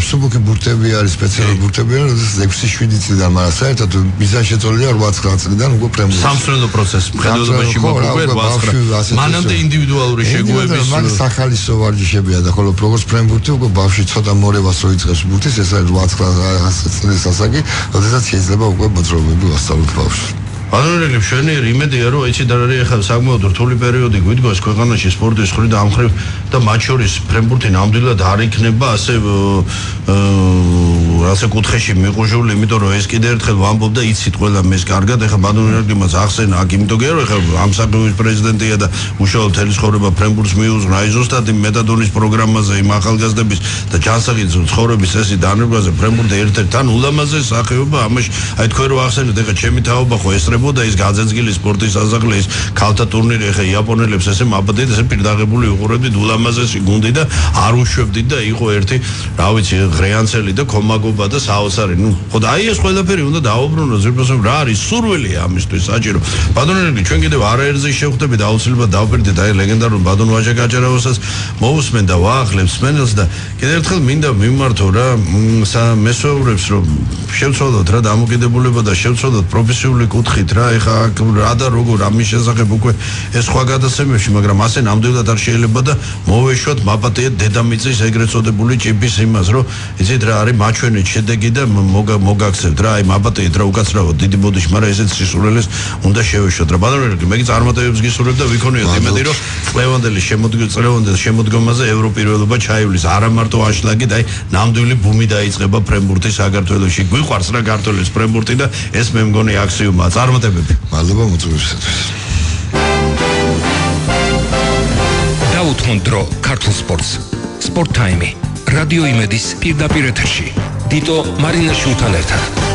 სუბუქი ბურთები არის სპეციალური ბურთები არის 6-7 წლიდან მაგრამ საერთოდ მიზან შეწოლილია 8-9 წლიდან უკვე ფრემუთში სამსროლო პროცესი მხედველობაში მოგვიყვება 8-9 მანამდე ინდივიდუალური შეგუების მაგ სახალისო ვარჯიშებია და ხოლო როგორც ფრემბურთი უკვე ბავშვი ცოტა მორებას რო იწყებს ბურთის ეს არის 8 წლის ასაკი, როდესაც შეიძლება უკვე მოძრაობები ვასწავლოთ ბავშვს. ბანერელი მშვენიერი იმედია რომ ეცი და რა ახლა საკმაოდ რთული პერიოდი გვიდგას ქვეყანაში სპორტის ხრით და ამხრივ და მათ შორის ფრემბურთი ნამდვილად არ იქნება ასე ასე კუთხეში მიყუჟული იმიტომ რომ ეს კიდე ერთხელ ვამბობ და იცით ყველა მეს კარგად ახლა ბანერელი მას ახსენა აქ იმიტომ არა ახლა ამ საკუთრის პრეზიდენტია და უშუალოდ თელი ცხოვრება ფრემბურთს მიუძღვნა აი ზუსტად იმ მეტადონის პროგრამაზე იმ ახალგაზრდების და ჯანსაღი ცხოვრების წესი დანერგაზე ფრემბურთი ერთ-ერთი თან ულამაზეს სახეობა ამაში. აი თქვენ რო ახსენეთ ახლა ჩემი თაობა ხო ესრე ხდებოდა ის გაძეძგილი სპორტის ასაღლე ის ქალთა ტურნირი ხე იაპონელებს ესე მაბდეთ ესე პირდაღებული უყურებდით ულამაზესი გუნდი და არ უშვებდით და იყო ერთი რა ვიცი ღრეანცელი და კომაგობა და საოცარი ნუ ხო და აი ეს ყველაფერი უნდა დაუბრუნო ზრბოსო რა არის სურვილი ამისთვის საჭირო. ბადონერგი ჩვენ კიდევ არაერთზე შევხვდებით აუცილებლად დავფერდეთ აი ლეგენდარულ ბადონ ვაჟა გაჭარავასაც მოусმენ და ვაახლებს სმენელს და კიდევ ერთხელ მინდა მიმართო რა მესვეურებს რომ შევცვალოთ რა დამოკიდებულება და შევცვალოთ პროფესიული კუთხით რა ეხა რა და როგორ ამის შესახებ უკვე ეს სხვა გადაცემებში მაგრამ ასე ნამდვილად არ შეიძლება და მოვეშვათ მაპატია დედამიწის ეგრეთ წოდებული ჭიბის იმას რომ იცით რა არის მაჩვენე შედეგი და მოგაქცევთ რა აი მაპატია რა უკაცრავად დიდი ბოდიში მაგრამ ესეც სისულელეს უნდა შევეშვათ რა. ბანერები მეგი წარმატებებს გისურვებ და ვიქონიოთ იმედი რომ წლევანდელი შემოდგო წლევანდელ შემოდგომაზე ევროპირველობა ჩაივლის. არა მარტო აშლაგი და აი ნამდვილი ბუმი დაიწყება ფრემბურთის საქართველოსში გვიყვარს რა ქართულის ფრემბურთი და ეს მე მგონი აქსიომაა წარმატებები. მადლობა მოწვევისათვის. დაუთმონ დრო ქართულ სპორტს. სპორტ ტაიმი. რადიო იმედის პირდაპირ ეთერში. დიტო მარინა შულთან ერთად.